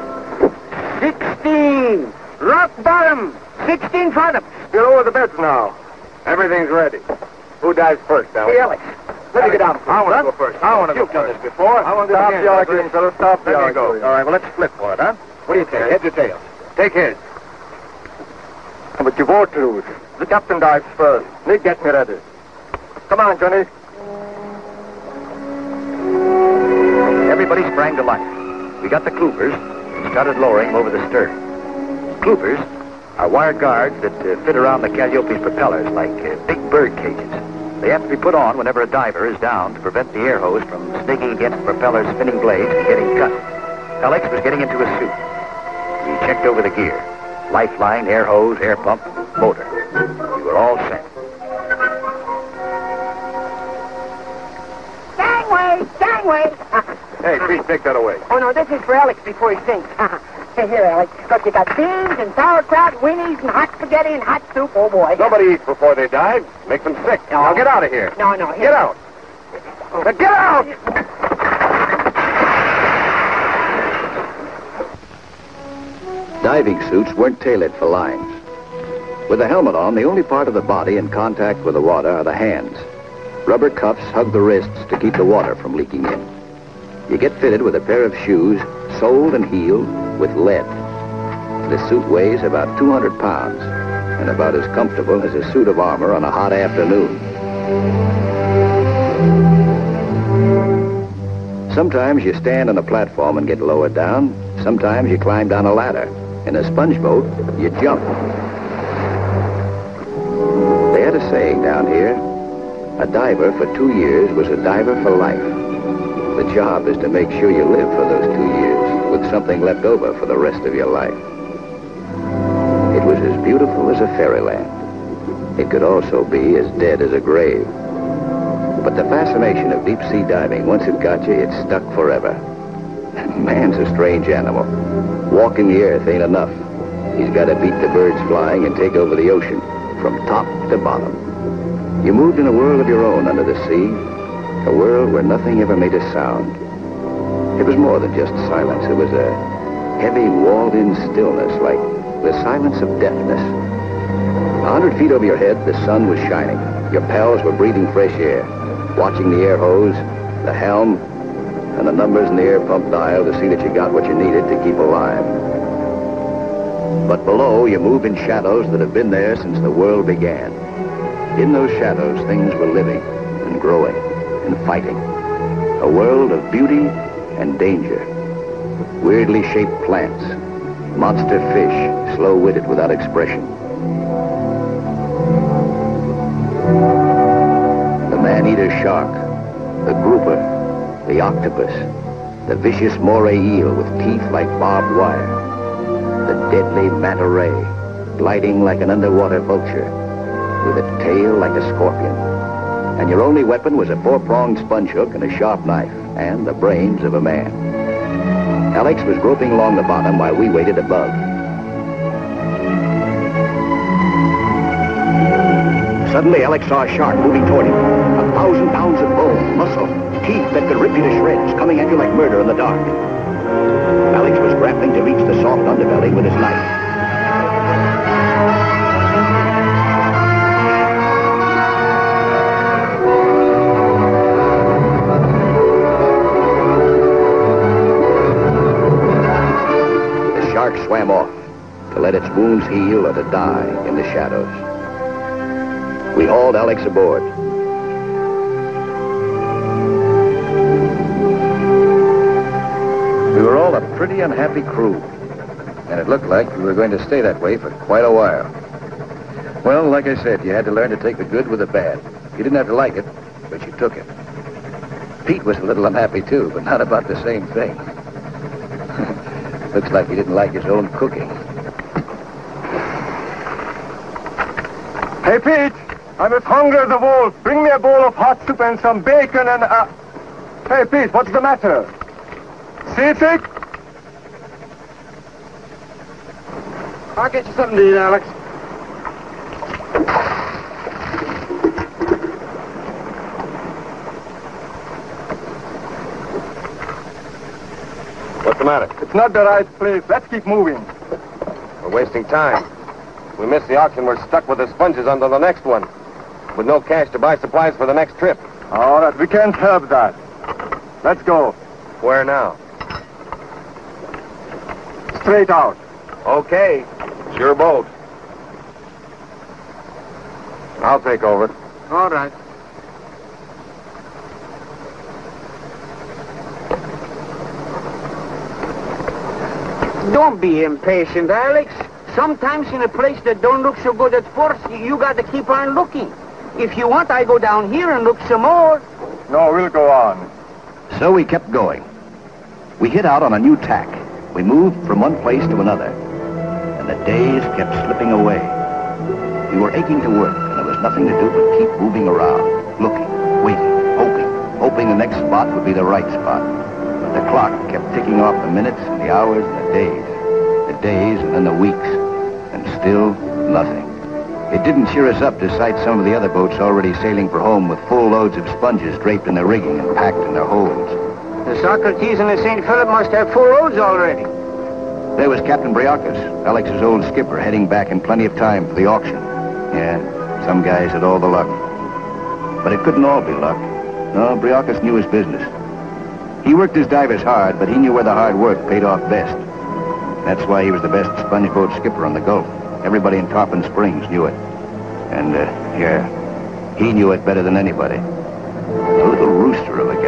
Speaker 9: 16. Rock bottom. 16 fathoms.
Speaker 8: Get over the beds now. Everything's ready. Who dives first, Alex?
Speaker 9: Hey, Alex. Let me get down.
Speaker 8: I want to go first. I want to go
Speaker 9: You've done this before.
Speaker 8: I want to
Speaker 9: Stop
Speaker 8: begin,
Speaker 9: the
Speaker 8: Jeffrey.
Speaker 9: arguing, fellow. Stop the
Speaker 8: Let
Speaker 9: arguing.
Speaker 8: All right, well, let's split for it, huh? What do you take? Heads or tails? Take heads.
Speaker 6: But you both lose. The captain dives first. Nick, get me ready. Come on, Johnny.
Speaker 3: Everybody sprang to life. We got the cloopers and started lowering them over the stern. Cloopers are wire guards that uh, fit around the Calliope's propellers like uh, big bird cages. They have to be put on whenever a diver is down to prevent the air hose from snaking against the propeller's spinning blades and getting cut. Alex was getting into his suit. We checked over the gear. Lifeline, air hose, air pump, motor. We were all set.
Speaker 9: Gangway, gangway.
Speaker 8: Hey, please take that away.
Speaker 9: oh, no, this is for Alex before he sinks. hey, here, Alex. Look, you got beans and sauerkraut, winnies and hot spaghetti and hot soup. Oh, boy.
Speaker 8: Nobody eats before they dive. Makes them sick.
Speaker 9: No.
Speaker 8: Now get out of here.
Speaker 9: No, no, here.
Speaker 8: Get out. Now get out!
Speaker 3: Diving suits weren't tailored for lines. With a helmet on, the only part of the body in contact with the water are the hands. Rubber cuffs hug the wrists to keep the water from leaking in. You get fitted with a pair of shoes, soled and heeled with lead. The suit weighs about 200 pounds and about as comfortable as a suit of armor on a hot afternoon. Sometimes you stand on a platform and get lowered down. Sometimes you climb down a ladder. In a sponge boat, you jump. They had a saying down here. A diver for two years was a diver for life. The job is to make sure you live for those two years with something left over for the rest of your life. It was as beautiful as a fairyland. It could also be as dead as a grave. But the fascination of deep sea diving, once it got you, it stuck forever. Man's a strange animal. Walking the earth ain't enough. He's got to beat the birds flying and take over the ocean from top to bottom. You moved in a world of your own under the sea, a world where nothing ever made a sound. It was more than just silence. It was a heavy, walled-in stillness, like the silence of deafness. A hundred feet over your head, the sun was shining. Your pals were breathing fresh air, watching the air hose, the helm, and the numbers in the air pump dial to see that you got what you needed to keep alive. But below, you move in shadows that have been there since the world began. In those shadows, things were living and growing and fighting. A world of beauty and danger. Weirdly shaped plants, monster fish, slow-witted without expression. The man-eater shark, the grouper, the octopus, the vicious moray eel with teeth like barbed wire, the deadly manta ray, gliding like an underwater vulture, with a tail like a scorpion. And your only weapon was a four-pronged sponge hook and a sharp knife, and the brains of a man. Alex was groping along the bottom while we waited above. Suddenly, Alex saw a shark moving toward him. A thousand pounds of bone, muscle, teeth that could rip you to shreds, coming at you like murder in the dark. Alex was grappling to reach the soft underbelly with his knife. The shark swam off to let its wounds heal or to die in the shadows. We hauled Alex aboard. All a pretty unhappy crew, and it looked like we were going to stay that way for quite a while. Well, like I said, you had to learn to take the good with the bad. You didn't have to like it, but you took it. Pete was a little unhappy too, but not about the same thing. Looks like he didn't like his own cooking.
Speaker 6: Hey, Pete, I'm as hungry as a wolf. Bring me a bowl of hot soup and some bacon and, uh... Hey, Pete, what's the matter? Pacific!
Speaker 2: I'll get you something to eat, Alex.
Speaker 8: What's the matter?
Speaker 6: It's not the right place. Let's keep moving.
Speaker 8: We're wasting time. If we miss the auction, we're stuck with the sponges under the next one. With no cash to buy supplies for the next trip.
Speaker 6: All right, we can't help that. Let's go.
Speaker 8: Where now?
Speaker 6: Straight out.
Speaker 8: Okay. It's your boat. I'll take over.
Speaker 2: All right. Don't be impatient, Alex. Sometimes in a place that don't look so good at first, you got to keep on looking. If you want, I go down here and look some more.
Speaker 6: No, we'll go on.
Speaker 3: So we kept going. We hit out on a new tack. We moved from one place to another. And the days kept slipping away. We were aching to work, and there was nothing to do but keep moving around, looking, waiting, hoping, hoping the next spot would be the right spot. But the clock kept ticking off the minutes and the hours and the days. The days and then the weeks. And still nothing. It didn't cheer us up to sight some of the other boats already sailing for home with full loads of sponges draped in their rigging and packed in their holds.
Speaker 2: The Socrates and the St. Philip must have full loads already.
Speaker 3: There was Captain Briakis, Alex's old skipper, heading back in plenty of time for the auction. Yeah, some guys had all the luck. But it couldn't all be luck. No, Briakis knew his business. He worked his divers hard, but he knew where the hard work paid off best. That's why he was the best sponge boat skipper on the Gulf. Everybody in Tarpon Springs knew it. And, uh, yeah, he knew it better than anybody. A little rooster of a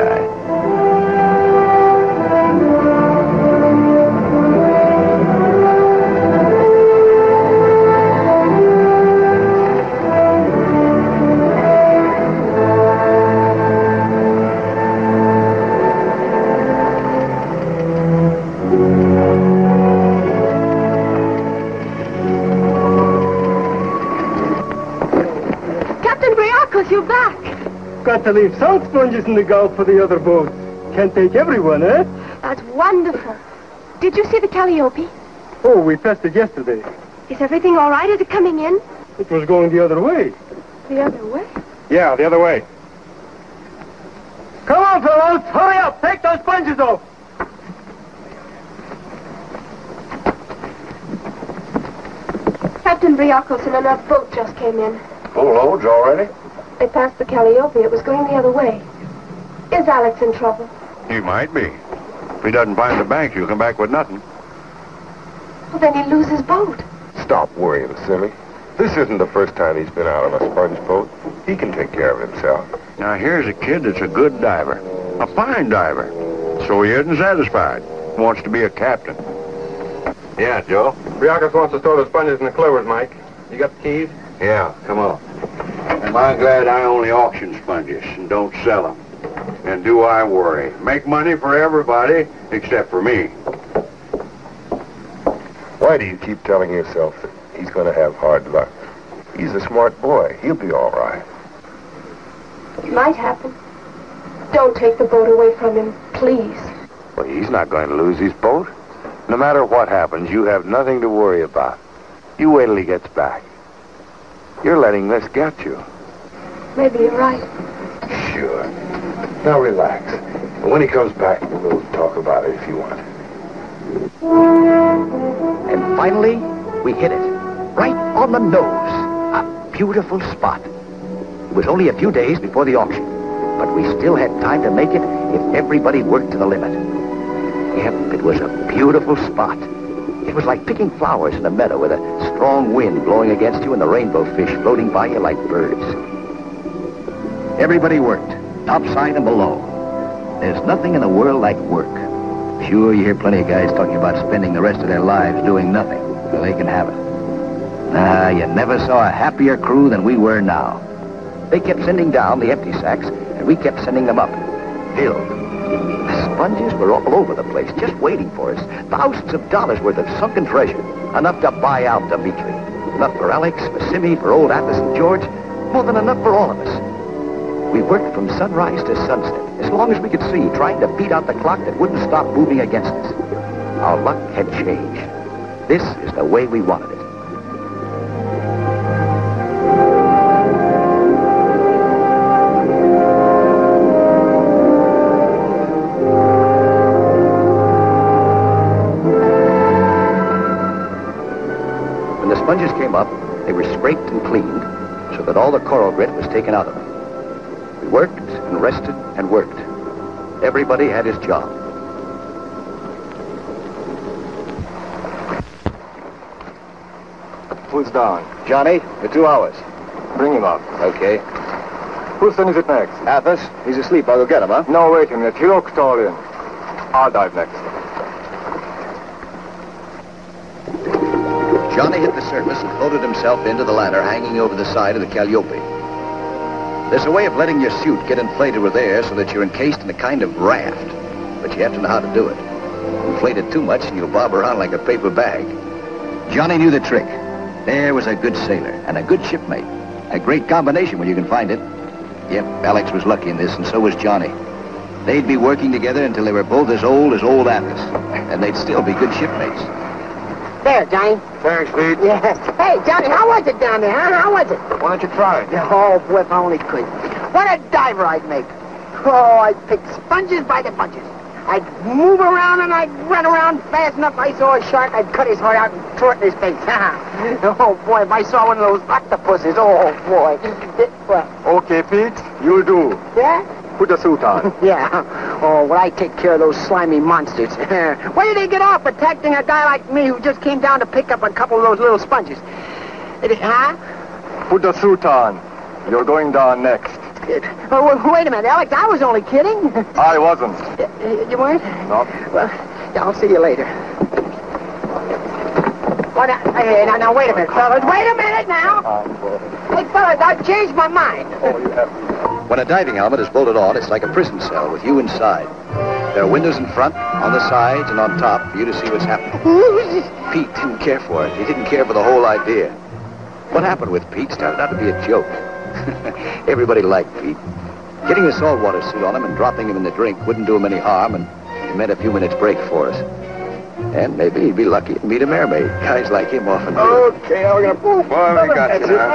Speaker 6: Got to leave some sponges in the Gulf for the other boats. Can't take everyone, eh?
Speaker 7: That's wonderful. Did you see the Calliope?
Speaker 6: Oh, we passed it yesterday.
Speaker 7: Is everything all right? Is it coming in?
Speaker 6: It was going the other way.
Speaker 7: The other way?
Speaker 8: Yeah, the other way.
Speaker 6: Come on, fellows. Hurry up. Take those sponges off.
Speaker 7: Captain Briacos and another boat just came in.
Speaker 8: Full loads already?
Speaker 7: They passed the Calliope. It was going the other way. Is Alex in trouble?
Speaker 8: He might be. If he doesn't find the bank, he'll come back with nothing.
Speaker 7: Well, then he'd lose his boat.
Speaker 8: Stop worrying, silly. This isn't the first time he's been out on a sponge boat. He can take care of himself. Now, here's a kid that's a good diver. A fine diver. So he isn't satisfied. Wants to be a captain. Yeah, Joe?
Speaker 12: Briakos wants to store the sponges in the clovers, Mike. You got the keys?
Speaker 8: Yeah, come on. Am I glad I only auction sponges and don't sell them? And do I worry? Make money for everybody except for me.
Speaker 12: Why do you keep telling yourself that he's going to have hard luck? He's a smart boy. He'll be all right.
Speaker 7: It might happen. Don't take the boat away from him, please.
Speaker 8: Well, he's not going to lose his boat. No matter what happens, you have nothing to worry about. You wait till he gets back. You're letting this get you.
Speaker 7: Maybe you're right.
Speaker 12: Sure. Now relax. And when he comes back, we'll talk about it if you want.
Speaker 3: And finally, we hit it. Right on the nose. A beautiful spot. It was only a few days before the auction, but we still had time to make it if everybody worked to the limit. Yep, it was a beautiful spot. It was like picking flowers in a meadow with a strong wind blowing against you and the rainbow fish floating by you like birds. Everybody worked, topside and below. There's nothing in the world like work. Sure, you hear plenty of guys talking about spending the rest of their lives doing nothing. Well, they can have it. Ah, you never saw a happier crew than we were now. They kept sending down the empty sacks, and we kept sending them up, The sponges were all over the place, just waiting for us. Thousands of dollars worth of sunken treasure. Enough to buy out Dimitri. Enough for Alex, for Simmy, for old Athos and George. More than enough for all of us. We worked from sunrise to sunset. as long as we could see, trying to beat out the clock that wouldn't stop moving against us. Our luck had changed. This is the way we wanted it. They were scraped and cleaned so that all the coral grit was taken out of them. We worked and rested and worked. Everybody had his job.
Speaker 6: Who's down?
Speaker 3: Johnny, for two hours.
Speaker 6: Bring him up.
Speaker 3: Okay.
Speaker 6: Whose turn is it next?
Speaker 3: Athos, he's asleep. I'll go get him, huh?
Speaker 6: No, wait a minute. You look tall in. I'll dive next.
Speaker 3: Johnny hit the surface and floated himself into the ladder hanging over the side of the Calliope. There's a way of letting your suit get inflated with air so that you're encased in a kind of raft, but you have to know how to do it. Inflate it too much and you'll bob around like a paper bag. Johnny knew the trick. There was a good sailor and a good shipmate. A great combination when you can find it. Yep, Alex was lucky in this, and so was Johnny. They'd be working together until they were both as old as old Athos, and they'd still be good shipmates.
Speaker 2: There, Johnny.
Speaker 6: Thanks, Pete.
Speaker 2: Yes. Hey, Johnny, how was it down there, huh? How was it?
Speaker 6: Why don't you try it?
Speaker 2: Oh, boy, if I only could. What a diver I'd make. Oh, I'd pick sponges by the bunches. I'd move around and I'd run around fast enough. I saw a shark, I'd cut his heart out and throw it in his face. oh, boy, if I saw one of those octopuses, oh, boy. What?
Speaker 6: Okay, Pete. You'll do.
Speaker 2: Yeah?
Speaker 6: Put the suit on.
Speaker 2: Yeah. Oh, well, I take care of those slimy monsters. Where did they get off protecting a guy like me who just came down to pick up a couple of those little sponges? It, huh?
Speaker 6: Put the suit on. You're going down next.
Speaker 2: Oh, wait- wait a minute, Alex. I was only kidding.
Speaker 6: I wasn't.
Speaker 2: Uh, you weren't?
Speaker 6: No.
Speaker 2: Well, yeah, I'll see you later. Well, now, hey, now, now, wait a minute, fellas. Wait a minute now. Hey, fellas, I've changed my mind.
Speaker 3: When a diving helmet is bolted on, it's like a prison cell with you inside. There are windows in front, on the sides, and on top for you to see what's happening. Pete didn't care for it. He didn't care for the whole idea. What happened with Pete started out to be a joke. Everybody liked Pete. Getting the saltwater suit on him and dropping him in the drink wouldn't do him any harm, and it meant a few minutes break for us. And maybe he'd be lucky to meet a mermaid. Guys like him often do.
Speaker 6: Okay, now we're gonna move. Boy, we got you now.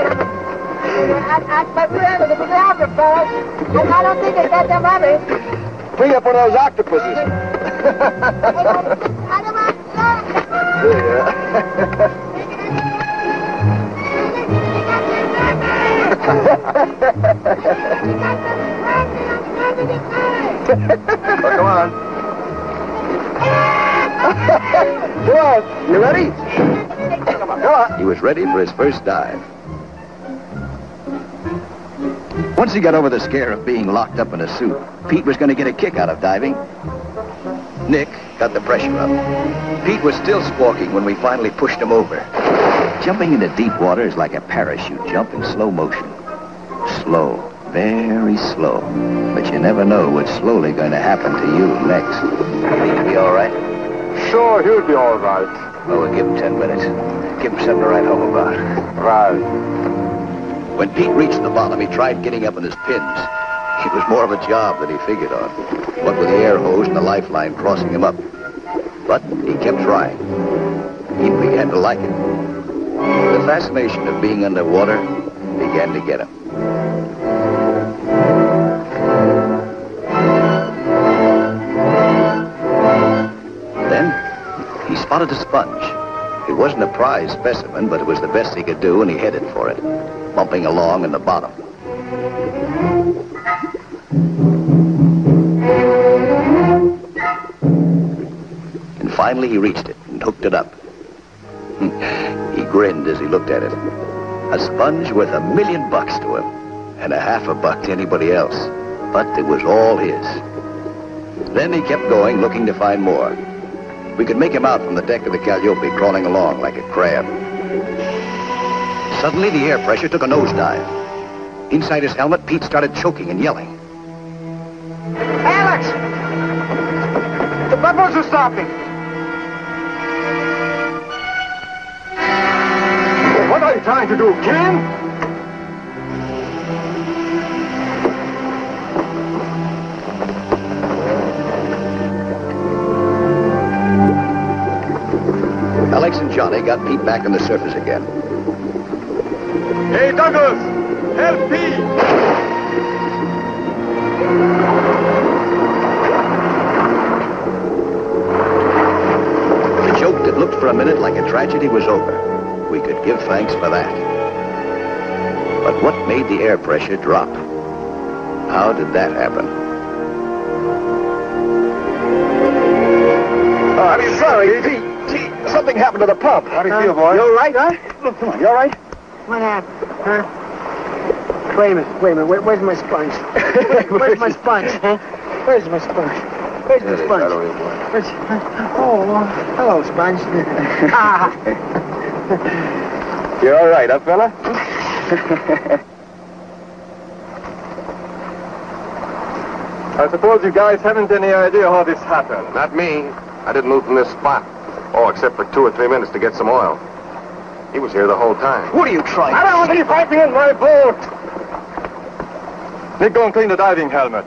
Speaker 2: I don't think it's that rabbit.
Speaker 6: Bring up one of those octopuses. Oh, come on. Come on. You ready? Come on.
Speaker 3: He was ready for his first dive. Once he got over the scare of being locked up in a suit, Pete was going to get a kick out of diving. Nick got the pressure up. Pete was still squawking when we finally pushed him over. Jumping into deep water is like a parachute jump in slow motion. Slow, very slow. But you never know what's slowly going to happen to you next. He'll be all right?
Speaker 6: Sure, he'll be all right.
Speaker 3: Well, we'll give him ten minutes. Give him something to write home about.
Speaker 6: Right.
Speaker 3: When Pete reached the bottom, he tried getting up on his pins. It was more of a job than he figured on, what with the air hose and the lifeline crossing him up. But he kept trying. He began to like it. The fascination of being underwater began to get him. Spotted a sponge. It wasn't a prize specimen, but it was the best he could do, and he headed for it, bumping along in the bottom. And finally he reached it and hooked it up. he grinned as he looked at it. A sponge worth a million bucks to him, and a half a buck to anybody else. But it was all his. Then he kept going, looking to find more. We could make him out from the deck of the Calliope, crawling along like a crab. Suddenly, the air pressure took a nosedive. Inside his helmet, Pete started choking and yelling.
Speaker 2: Alex! The bubbles are stopping.
Speaker 6: What are you trying to do, kill
Speaker 3: Alex and Johnny got Pete back on the surface again.
Speaker 6: Hey, Douglas! Help Pete!
Speaker 3: The joke that looked for a minute like a tragedy was over. We could give thanks for that. But what made the air pressure drop? How did that happen?
Speaker 1: Oh, I'm sorry, Pete. Pete, something happened to the pump. How do you feel, boy?
Speaker 2: You all right, huh? Look, come on, you all right? What happened, huh? Wait a minute, wait a minute. Where, where's my sponge? where's my sponge, huh? Where's my sponge? Where's my sponge? Where's, oh, hello, sponge. ah.
Speaker 12: You all right, huh, fella?
Speaker 6: I suppose you guys haven't any idea how this happened.
Speaker 8: Not me. I didn't move from this spot. Oh, except for two or three minutes to get some oil. He was here the whole time.
Speaker 1: What are you trying
Speaker 6: I don't want you fighting in my boat! Nick, go and clean the diving helmet.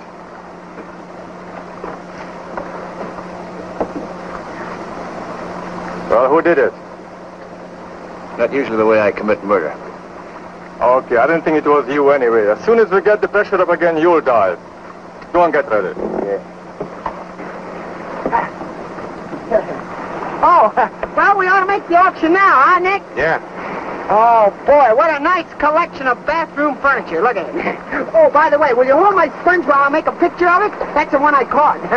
Speaker 6: Well, who did it?
Speaker 3: Not usually the way I commit murder.
Speaker 6: Okay, I didn't think it was you anyway. As soon as we get the pressure up again, you'll dive. Go and get ready.
Speaker 2: Oh, well, we ought to make the auction now, huh, Nick?
Speaker 8: Yeah.
Speaker 2: Oh, boy, what a nice collection of bathroom furniture. Look at it. Oh, by the way, will you hold my sponge while I make a picture of it? That's the one I caught.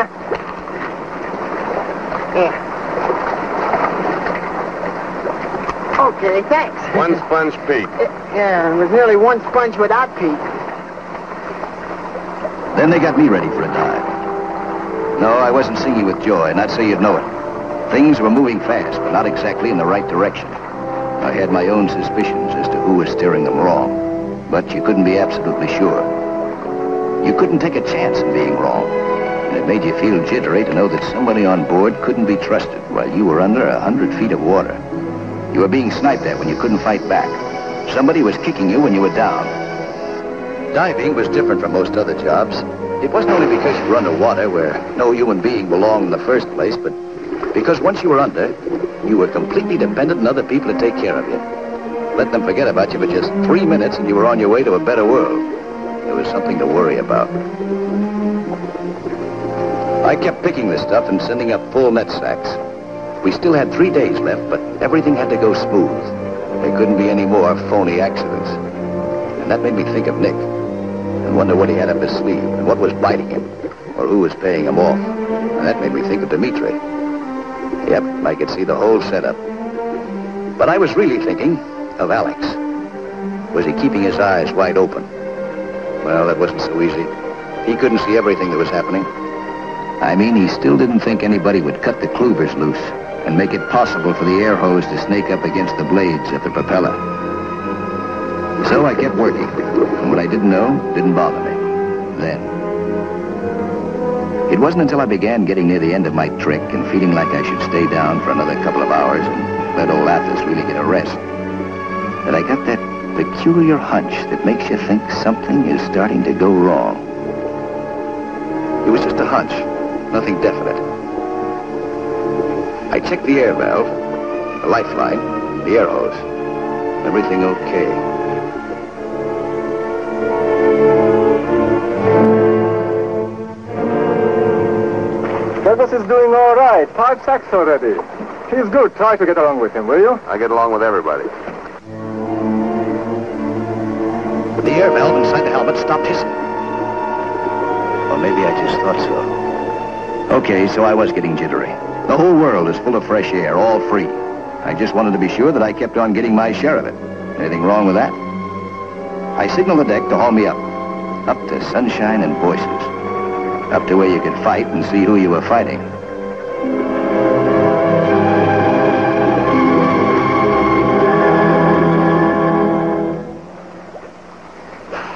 Speaker 2: yeah. Okay, thanks.
Speaker 8: One sponge Pete.
Speaker 2: Yeah, it was nearly one sponge without Pete.
Speaker 3: Then they got me ready for a dive. No, I wasn't singing with joy, and I'd say you'd know it. Things were moving fast, but not exactly in the right direction. I had my own suspicions as to who was steering them wrong, but you couldn't be absolutely sure. You couldn't take a chance in being wrong, and it made you feel jittery to know that somebody on board couldn't be trusted while you were under a hundred feet of water. You were being sniped at when you couldn't fight back. Somebody was kicking you when you were down. Diving was different from most other jobs. It wasn't only because you were underwater where no human being belonged in the first place, but because once you were under, you were completely dependent on other people to take care of you. Let them forget about you for just three minutes and you were on your way to a better world. There was something to worry about. I kept picking this stuff and sending up full net sacks. We still had three days left, but everything had to go smooth. There couldn't be any more phony accidents. And that made me think of Nick and wonder what he had up his sleeve and what was biting him or who was paying him off. And that made me think of Dimitri. Yep, I could see the whole setup. But I was really thinking of Alex. Was he keeping his eyes wide open? Well, that wasn't so easy. He couldn't see everything that was happening. I mean, he still didn't think anybody would cut the clouvers loose and make it possible for the air hose to snake up against the blades of the propeller. So I kept working, and what I didn't know didn't bother me. Then. It wasn't until I began getting near the end of my trick and feeling like I should stay down for another couple of hours and let old Athos really get a rest that I got that peculiar hunch that makes you think something is starting to go wrong. It was just a hunch, nothing definite. I checked the air valve, the lifeline, the air hose. Everything okay.
Speaker 6: Douglas is doing all right. Five sacks already. He's good. Try to get along with him, will you?
Speaker 8: I get along with everybody.
Speaker 3: The air valve inside the helmet stopped hissing. Or maybe I just thought so. Okay, so I was getting jittery. The whole world is full of fresh air, all free. I just wanted to be sure that I kept on getting my share of it. Anything wrong with that? I signaled the deck to haul me up. Up to sunshine and voices. Up to where you could fight and see who you were fighting.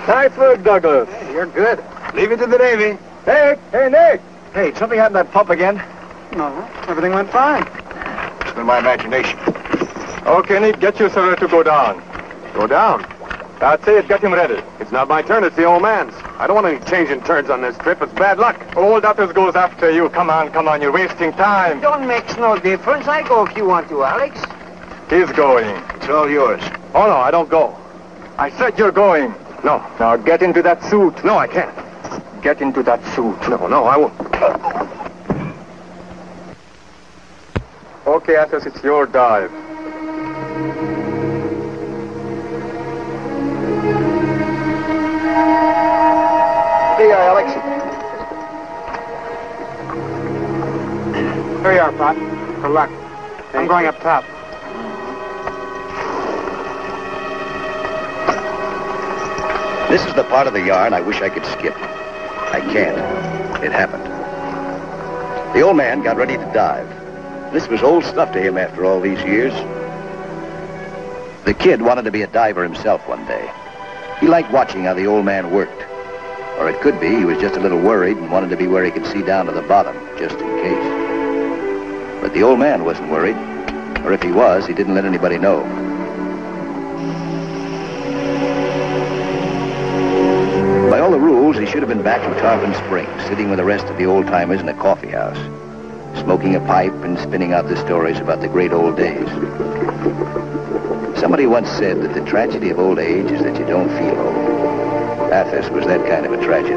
Speaker 6: Nice work, Douglas.
Speaker 1: You're good. Leave it to the Navy.
Speaker 6: Nick! Hey, Nick!
Speaker 1: Hey, something happened to that pump again?
Speaker 2: No, everything went fine.
Speaker 1: It's been my imagination.
Speaker 6: Okay, Nick, get your server to go down.
Speaker 8: Go down.
Speaker 6: That's it. Get him ready.
Speaker 8: It's not my turn, it's the old man's. I don't want any changing turns on this trip. It's bad luck.
Speaker 6: Old Athos goes after you. Come on, come on. You're wasting time.
Speaker 2: Don't make no difference. I go if you want to, Alex.
Speaker 6: He's going.
Speaker 1: It's all yours.
Speaker 6: Oh, no, I don't go. I said you're going.
Speaker 8: No.
Speaker 6: Now get into that suit.
Speaker 8: No, I can't.
Speaker 6: Get into that suit.
Speaker 8: No, no, I won't.
Speaker 6: Okay, Athos, it's your dive.
Speaker 2: You Alex.
Speaker 9: Here you are, Pop. Good luck. I'm going up top.
Speaker 3: This is the part of the yarn I wish I could skip. I can't. It happened. The old man got ready to dive. This was old stuff to him after all these years. The kid wanted to be a diver himself one day. He liked watching how the old man worked. Or it could be he was just a little worried and wanted to be where he could see down to the bottom, just in case. But the old man wasn't worried. Or if he was, he didn't let anybody know. By all the rules, he should have been back in Tarpon Springs, sitting with the rest of the old-timers in a coffee house, smoking a pipe and spinning out the stories about the great old days. Somebody once said that the tragedy of old age is that you don't feel old. Athos was that kind of a tragedy.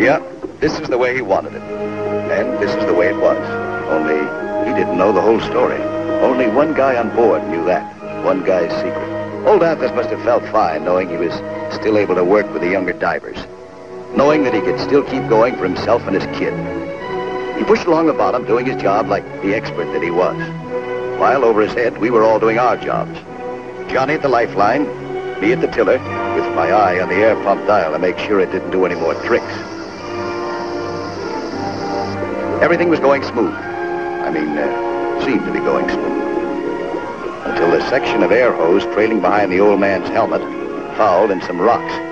Speaker 3: Yeah, this is the way he wanted it. And this is the way it was. Only he didn't know the whole story. Only one guy on board knew that. One guy's secret. Old Athos must have felt fine knowing he was still able to work with the younger divers. Knowing that he could still keep going for himself and his kid. He pushed along the bottom, doing his job like the expert that he was. While over his head, we were all doing our jobs. Johnny at the lifeline, me at the tiller, with my eye on the air pump dial to make sure it didn't do any more tricks. Everything was going smooth. I mean, uh, seemed to be going smooth. Until the section of air hose trailing behind the old man's helmet fouled in some rocks.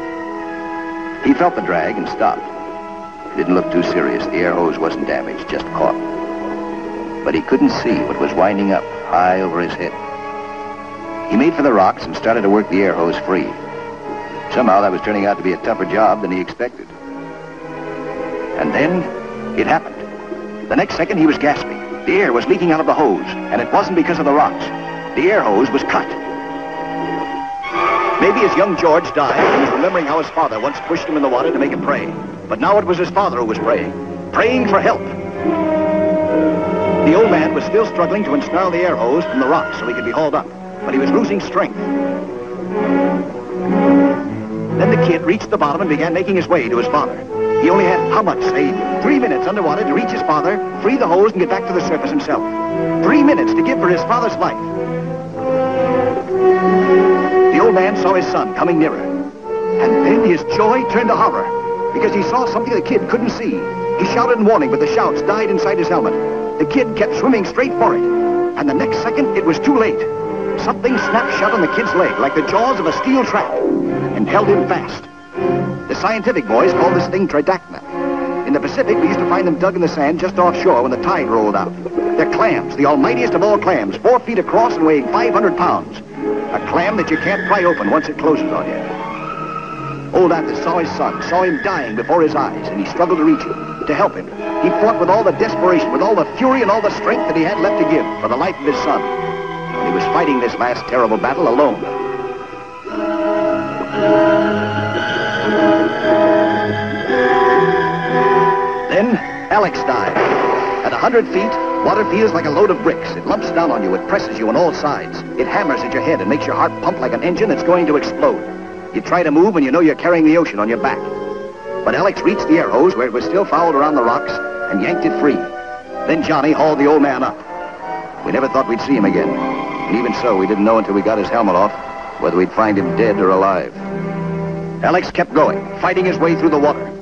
Speaker 3: He felt the drag and stopped. It didn't look too serious. The air hose wasn't damaged, just caught. But he couldn't see what was winding up high over his head. He made for the rocks and started to work the air hose free. Somehow that was turning out to be a tougher job than he expected. And then it happened. The next second he was gasping. The air was leaking out of the hose, and it wasn't because of the rocks. The air hose was cut. Maybe as young George died, he was remembering how his father once pushed him in the water to make him pray. But now it was his father who was praying, praying for help. The old man was still struggling to ensnarl the air hose from the rocks so he could be hauled up, but he was losing strength. Then the kid reached the bottom and began making his way to his father. He only had how much, say, three minutes underwater to reach his father, free the hose, and get back to the surface himself. Three minutes to give for his father's life. Man saw his son coming nearer. And then his joy turned to horror because he saw something the kid couldn't see. He shouted in warning, but the shouts died inside his helmet. The kid kept swimming straight for it. And the next second, it was too late. Something snapped shut on the kid's leg like the jaws of a steel trap and held him fast. The scientific boys call this thing tridacna. In the Pacific, we used to find them dug in the sand just offshore when the tide rolled out. They're clams, the almightiest of all clams, four feet across and weighing 500 pounds. A clam that you can't pry open once it closes on you. Old Athos saw his son, saw him dying before his eyes, and he struggled to reach him, to help him. He fought with all the desperation, with all the fury and all the strength that he had left to give for the life of his son. And he was fighting this last terrible battle alone. Alex died. At a hundred feet, water feels like a load of bricks. It lumps down on you. It presses you on all sides. It hammers at your head and makes your heart pump like an engine that's going to explode. You try to move and you know you're carrying the ocean on your back. But Alex reached the air hose where it was still fouled around the rocks and yanked it free. Then Johnny hauled the old man up. We never thought we'd see him again. And even so, we didn't know until we got his helmet off whether we'd find him dead or alive. Alex kept going, fighting his way through the water.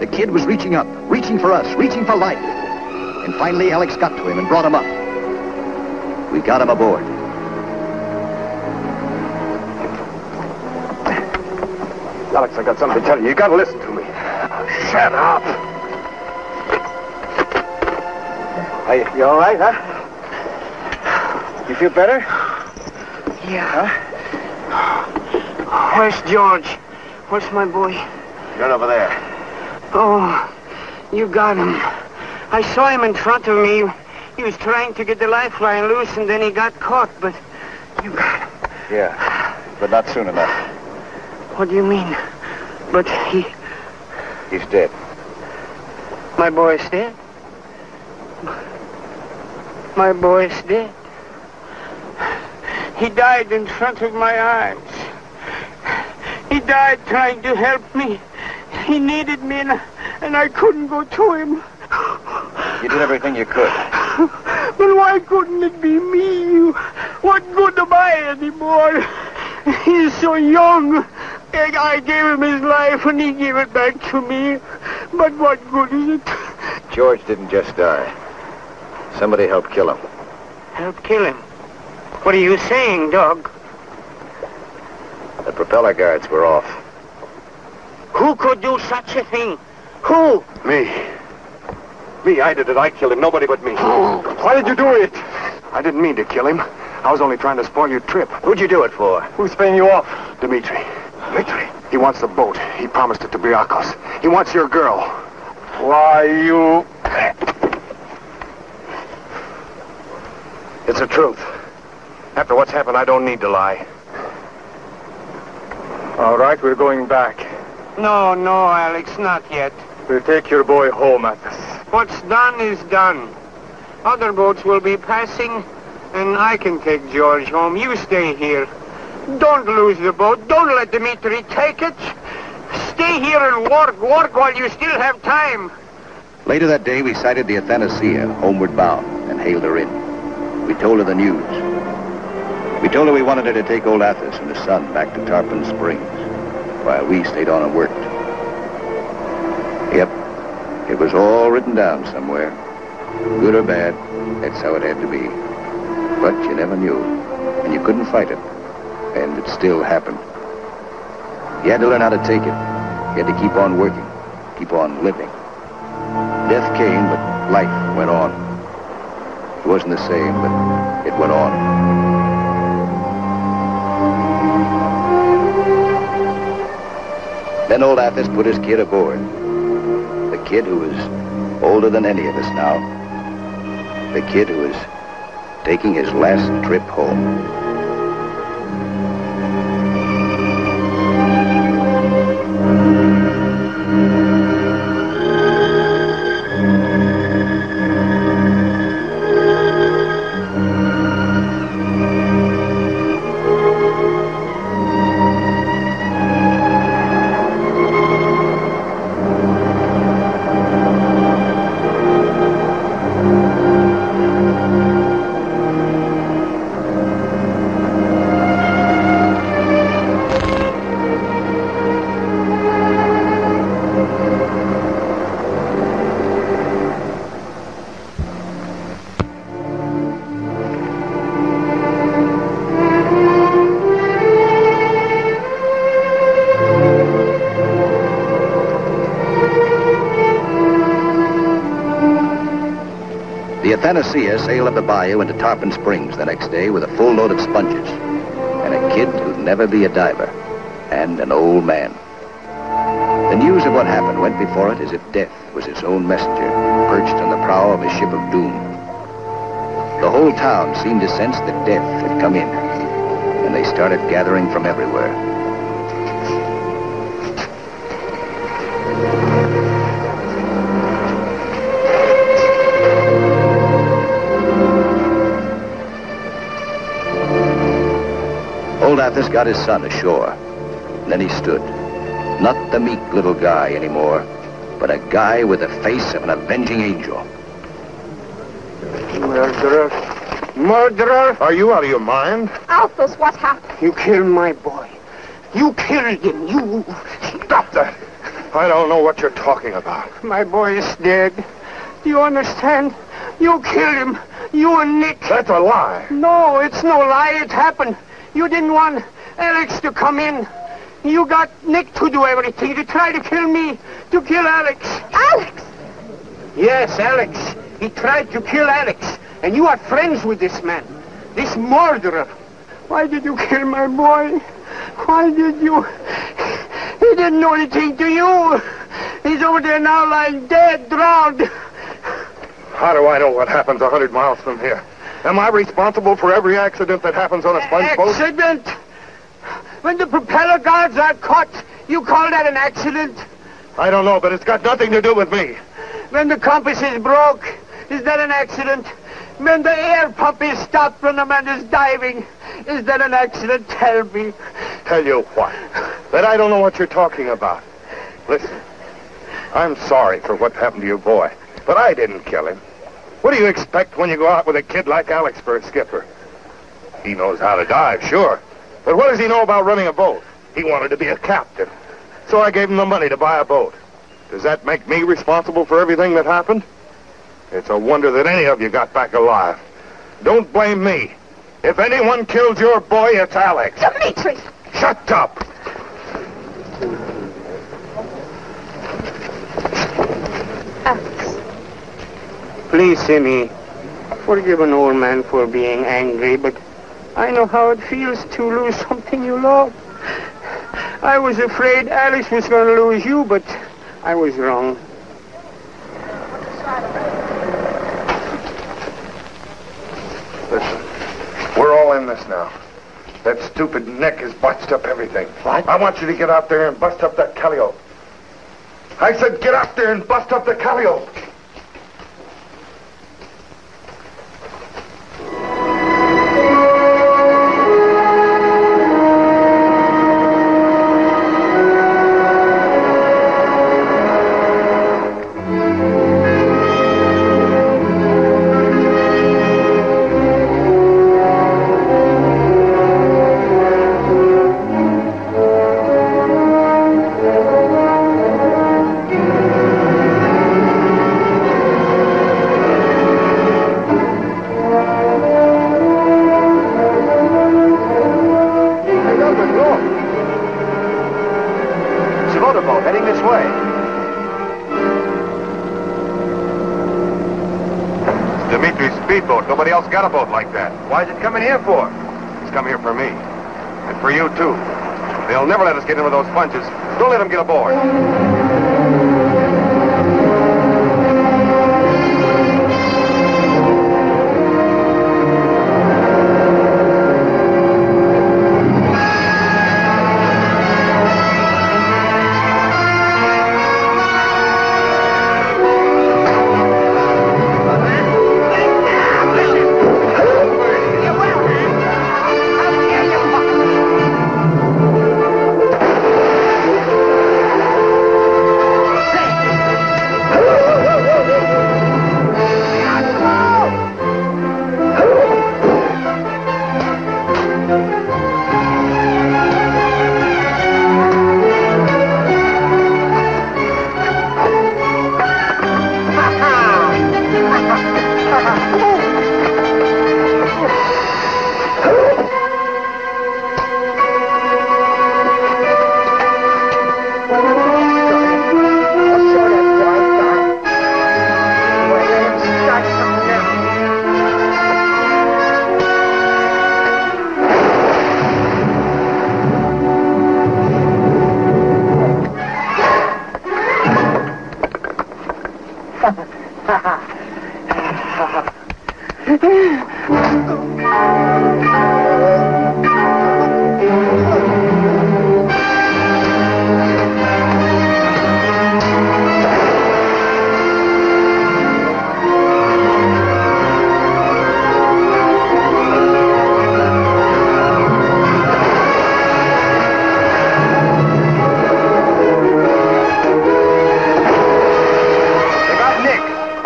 Speaker 3: The kid was reaching up, reaching for us, reaching for life. And finally, Alex got to him and brought him up. We got him aboard.
Speaker 8: Alex, I got something to tell you. You gotta listen to me. Shut up.
Speaker 2: Are you, you all right, huh? You feel better?
Speaker 9: Yeah. Huh? Where's George? Where's my boy?
Speaker 1: Right over there.
Speaker 9: Oh, you got him. I saw him in front of me. He was trying to get the lifeline loose, and then he got caught, but you got him.
Speaker 1: Yeah, but not soon enough.
Speaker 9: What do you mean? But he...
Speaker 1: He's dead.
Speaker 9: My boy is dead? My boy is dead. He died in front of my eyes. He died trying to help me. He needed me, and, and I couldn't go to him.
Speaker 1: You did everything you could.
Speaker 9: But why couldn't it be me? What good am I anymore? He's so young. And I gave him his life, and he gave it back to me. But what good is it?
Speaker 1: George didn't just die. Somebody helped kill him.
Speaker 9: Help kill him. What are you saying, dog?
Speaker 1: The propeller guards were off.
Speaker 9: Who could do such a thing? Who?
Speaker 8: Me. Me, I did it. I killed him. Nobody but me. Oh.
Speaker 12: Why did you do it?
Speaker 8: I didn't mean to kill him. I was only trying to spoil your trip.
Speaker 1: Who'd you do it for?
Speaker 12: Who's paying you off?
Speaker 8: Dimitri. Dimitri. He wants the boat. He promised it to Briakos. He wants your girl.
Speaker 12: Why, you...
Speaker 8: It's the truth. After what's happened, I don't need to lie.
Speaker 6: All right, we're going back.
Speaker 9: No, no, Alex, not yet.
Speaker 6: We'll take your boy home, Athos.
Speaker 9: What's done is done. Other boats will be passing, and I can take George home. You stay here. Don't lose the boat. Don't let Dimitri take it. Stay here and work. Work while you still have time.
Speaker 3: Later that day, we sighted the Athanasia, homeward bound, and hailed her in. We told her the news. We told her we wanted her to take old Athos and his son back to Tarpon Springs, while we stayed on and worked. Yep, it was all written down somewhere. Good or bad, that's how it had to be. But you never knew, and you couldn't fight it. And it still happened. You had to learn how to take it. You had to keep on working, keep on living. Death came, but life went on. It wasn't the same, but it went on. Then old Athos put his kid aboard. The kid who was older than any of us now. The kid who was taking his last trip home. Athanasia sailed up the bayou into Tarpon Springs the next day with a full load of sponges and a kid who'd never be a diver and an old man. The news of what happened went before it as if death was its own messenger, perched on the prow of a ship of doom. The whole town seemed to sense that death had come in, and they started gathering from everywhere. Old Athos got his son ashore. And then he stood. Not the meek little guy anymore, but a guy with the face of an avenging angel.
Speaker 9: Murderer. Murderer.
Speaker 8: Are you out of your mind?
Speaker 7: Athos, what happened?
Speaker 9: You killed my boy. You killed him. You.
Speaker 8: Stop that. I don't know what you're talking about.
Speaker 9: My boy is dead. Do you understand? You killed him. You and Nick.
Speaker 8: That's a lie.
Speaker 9: No, it's no lie. It happened. You didn't want Alex to come in. You got Nick to do everything, to try to kill me, to kill Alex.
Speaker 7: Alex!
Speaker 9: Yes, Alex. He tried to kill Alex. And you are friends with this man, this murderer. Why did you kill my boy? Why did you? He didn't do anything to you. He's over there now lying dead, drowned.
Speaker 8: How do I know what happens a hundred miles from here? Am I responsible for every accident that happens on a sponge boat?
Speaker 9: Accident? When the propeller guards are caught, you call that an accident?
Speaker 8: I don't know, but it's got nothing to do with me.
Speaker 9: When the compass is broke, is that an accident? When the air pump is stopped when the man is diving, is that an accident? Tell me.
Speaker 8: Tell you what, that I don't know what you're talking about. Listen, I'm sorry for what happened to your boy, but I didn't kill him. What do you expect when you go out with a kid like Alex for a skipper? He knows how to dive, sure. But what does he know about running a boat? He wanted to be a captain. So I gave him the money to buy a boat. Does that make me responsible for everything that happened? It's a wonder that any of you got back alive. Don't blame me. If anyone killed your boy, it's Alex.
Speaker 10: Demetrius!
Speaker 8: Shut up!
Speaker 10: Alex.
Speaker 9: Please, Simmy, forgive an old man for being angry, but I know how it feels to lose something you love. I was afraid Alex was going to lose you, but I was wrong.
Speaker 8: Listen, we're all in this now. That stupid Nick has botched up everything.
Speaker 9: What?
Speaker 8: I want you to get out there and bust up that Calliope. I said get out there and bust up the Calliope.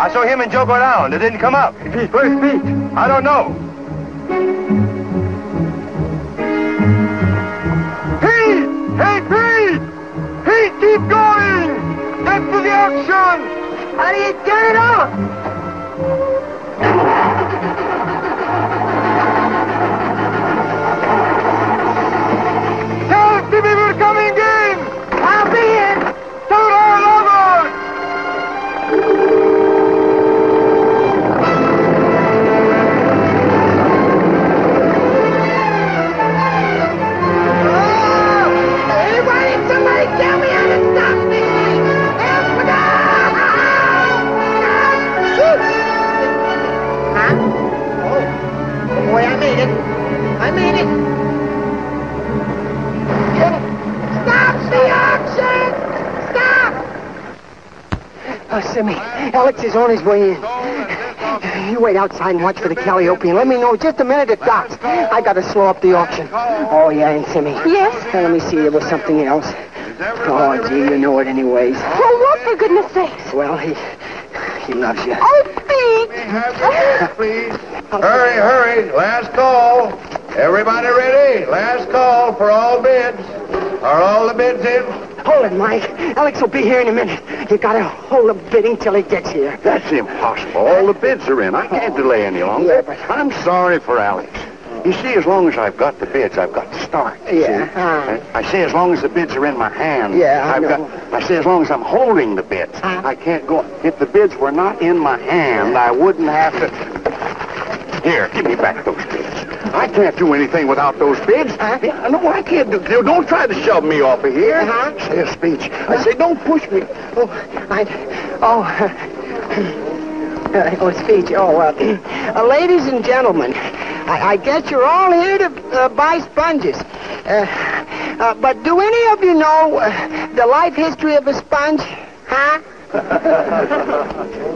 Speaker 13: I saw him and Joe go down. They didn't come up.
Speaker 14: Pete, where's Pete?
Speaker 13: I don't know.
Speaker 8: Pete! Hey, Pete! Pete, keep going! Get to the action!
Speaker 6: How do you get it off?
Speaker 2: Simmy. Alex is on his way in. You wait outside and watch for the Calliope and let me know just a minute at docks. I gotta slow up the auction. Oh, yeah, and Simmy.
Speaker 7: Yes?
Speaker 2: Now, let me see. There was something else. Oh, gee, you know it anyways.
Speaker 7: Well, what, for goodness sakes?
Speaker 2: Well, he... he loves you.
Speaker 7: Oh, Pete!
Speaker 4: Please. Hurry, hurry. Last call. Everybody ready? Last call for all bids. Are all the bids in?
Speaker 2: Hold it, Mike. Alex will be here in a minute. You gotta hold the bidding till he gets here.
Speaker 12: That's impossible. All the bids are in. I can't delay any longer.
Speaker 2: Yeah, but-
Speaker 12: I'm sorry for Alex. You see, as long as I've got the bids, I've got to start.
Speaker 2: Yeah,
Speaker 12: see?
Speaker 2: uh.
Speaker 12: I say as long as the bids are in my hand.
Speaker 2: Yeah, I
Speaker 12: I've
Speaker 2: know.
Speaker 12: got. I say as long as I'm holding the bids.
Speaker 2: Uh.
Speaker 12: I can't go. If the bids were not in my hand, I wouldn't have to. Here, give me back those bids. I can't do anything without those bids. Yeah, No, I can't do. you Don't try to shove me off of here.
Speaker 2: Uh-huh.
Speaker 12: Say a speech. I say, don't push me.
Speaker 2: Oh, I... Oh... Uh, oh, speech. Oh, uh, uh, ladies and gentlemen, I, I guess you're all here to uh, buy sponges. Uh, uh, but do any of you know uh, the life history of a sponge? Huh?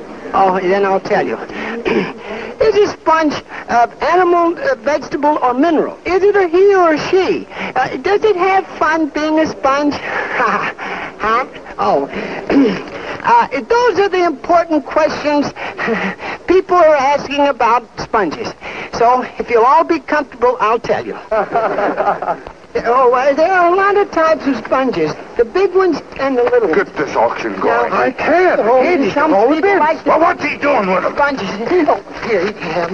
Speaker 2: oh, then I'll tell you. Is a sponge uh, animal, uh, vegetable, or mineral? Is it a he or a she? Uh, does it have fun being a sponge? huh? Oh. uh, those are the important questions people are asking about sponges. So, if you'll all be comfortable, I'll tell you. oh, uh, there are a lot of types of sponges. The big ones and the little ones.
Speaker 12: Get this auction
Speaker 2: Now,
Speaker 12: going. I can't.
Speaker 2: Oh.
Speaker 12: He's
Speaker 2: some
Speaker 12: got all the bids.
Speaker 2: like
Speaker 12: Well, what's he doing with them?
Speaker 2: Sponges. Oh, here you have.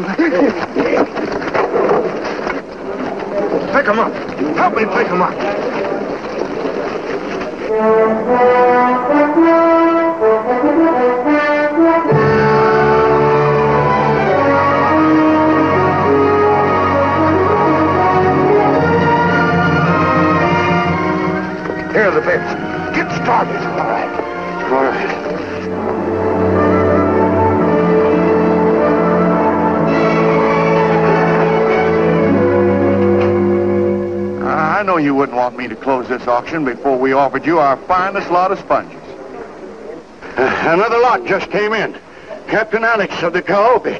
Speaker 12: Pick him up. Help me pick him up. Here are the bids. Get started. All right. All right.
Speaker 4: I know you wouldn't want me to close this auction before we offered you our finest lot of sponges.
Speaker 12: Uh, another lot just came in. Captain Alex of the Calliope.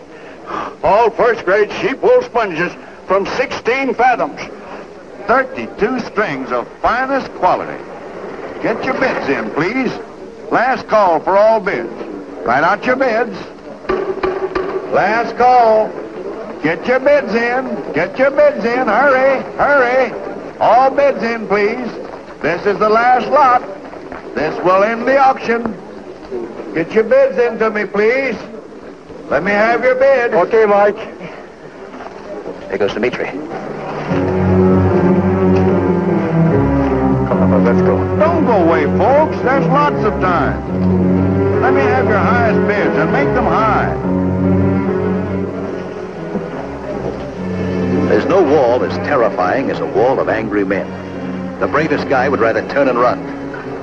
Speaker 12: All first grade sheep wool sponges from 16 fathoms.
Speaker 4: 32 strings of finest quality. Get your bids in, please. Last call for all bids. Write out your bids. Last call. Get your bids in. Get your bids in. Hurry, hurry. All bids in, please. This is the last lot. This will end the auction. Get your bids into me, please. Let me have your bid.
Speaker 6: Okay, Mike.
Speaker 3: There goes Dimitri.
Speaker 6: Let's go.
Speaker 4: Don't go away, folks. There's lots of time. Let me have your highest bids and make them high.
Speaker 3: There's no wall as terrifying as a wall of angry men. The bravest guy would rather turn and run.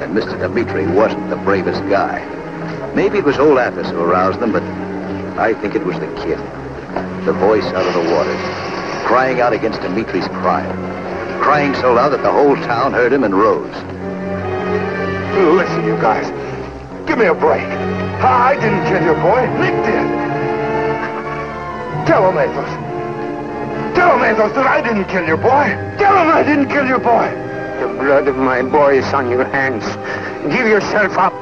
Speaker 3: And Mr. Dimitri wasn't the bravest guy. Maybe it was old Athos who aroused them, but I think it was the kid. The voice out of the water, crying out against Dimitri's crime. Crying so loud that the whole town heard him and rose.
Speaker 12: Listen, you guys. Give me a break. I didn't kill your boy. Nick did. Tell him, Athos. Tell him, Athos, that I didn't kill your boy. Tell him I didn't kill your boy.
Speaker 9: The blood of my boy is on your hands. Give yourself up.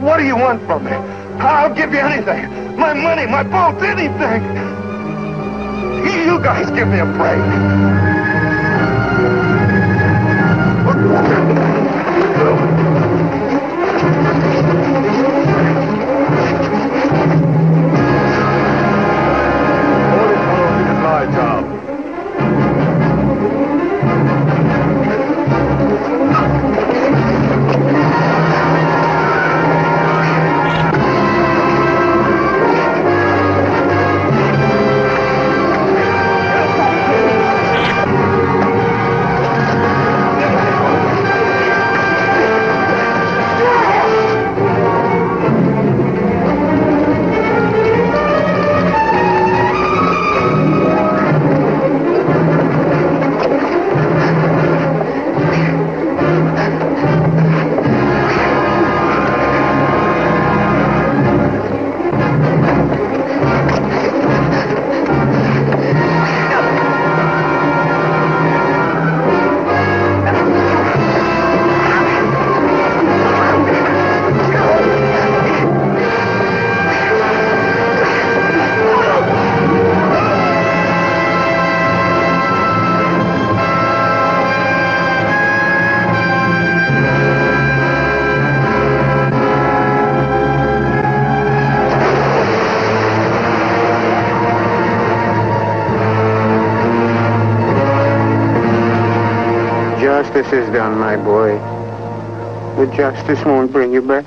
Speaker 12: What do you want from me? I'll give you anything. My money, my boat, anything. You guys give me a break.
Speaker 9: Justice is done, my boy. The justice won't bring you back.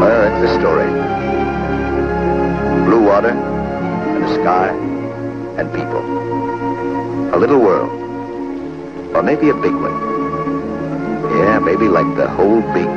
Speaker 3: Well, that's the story. Blue water, and a sky, and people. A little world. Or maybe a big one. Yeah, maybe like the whole big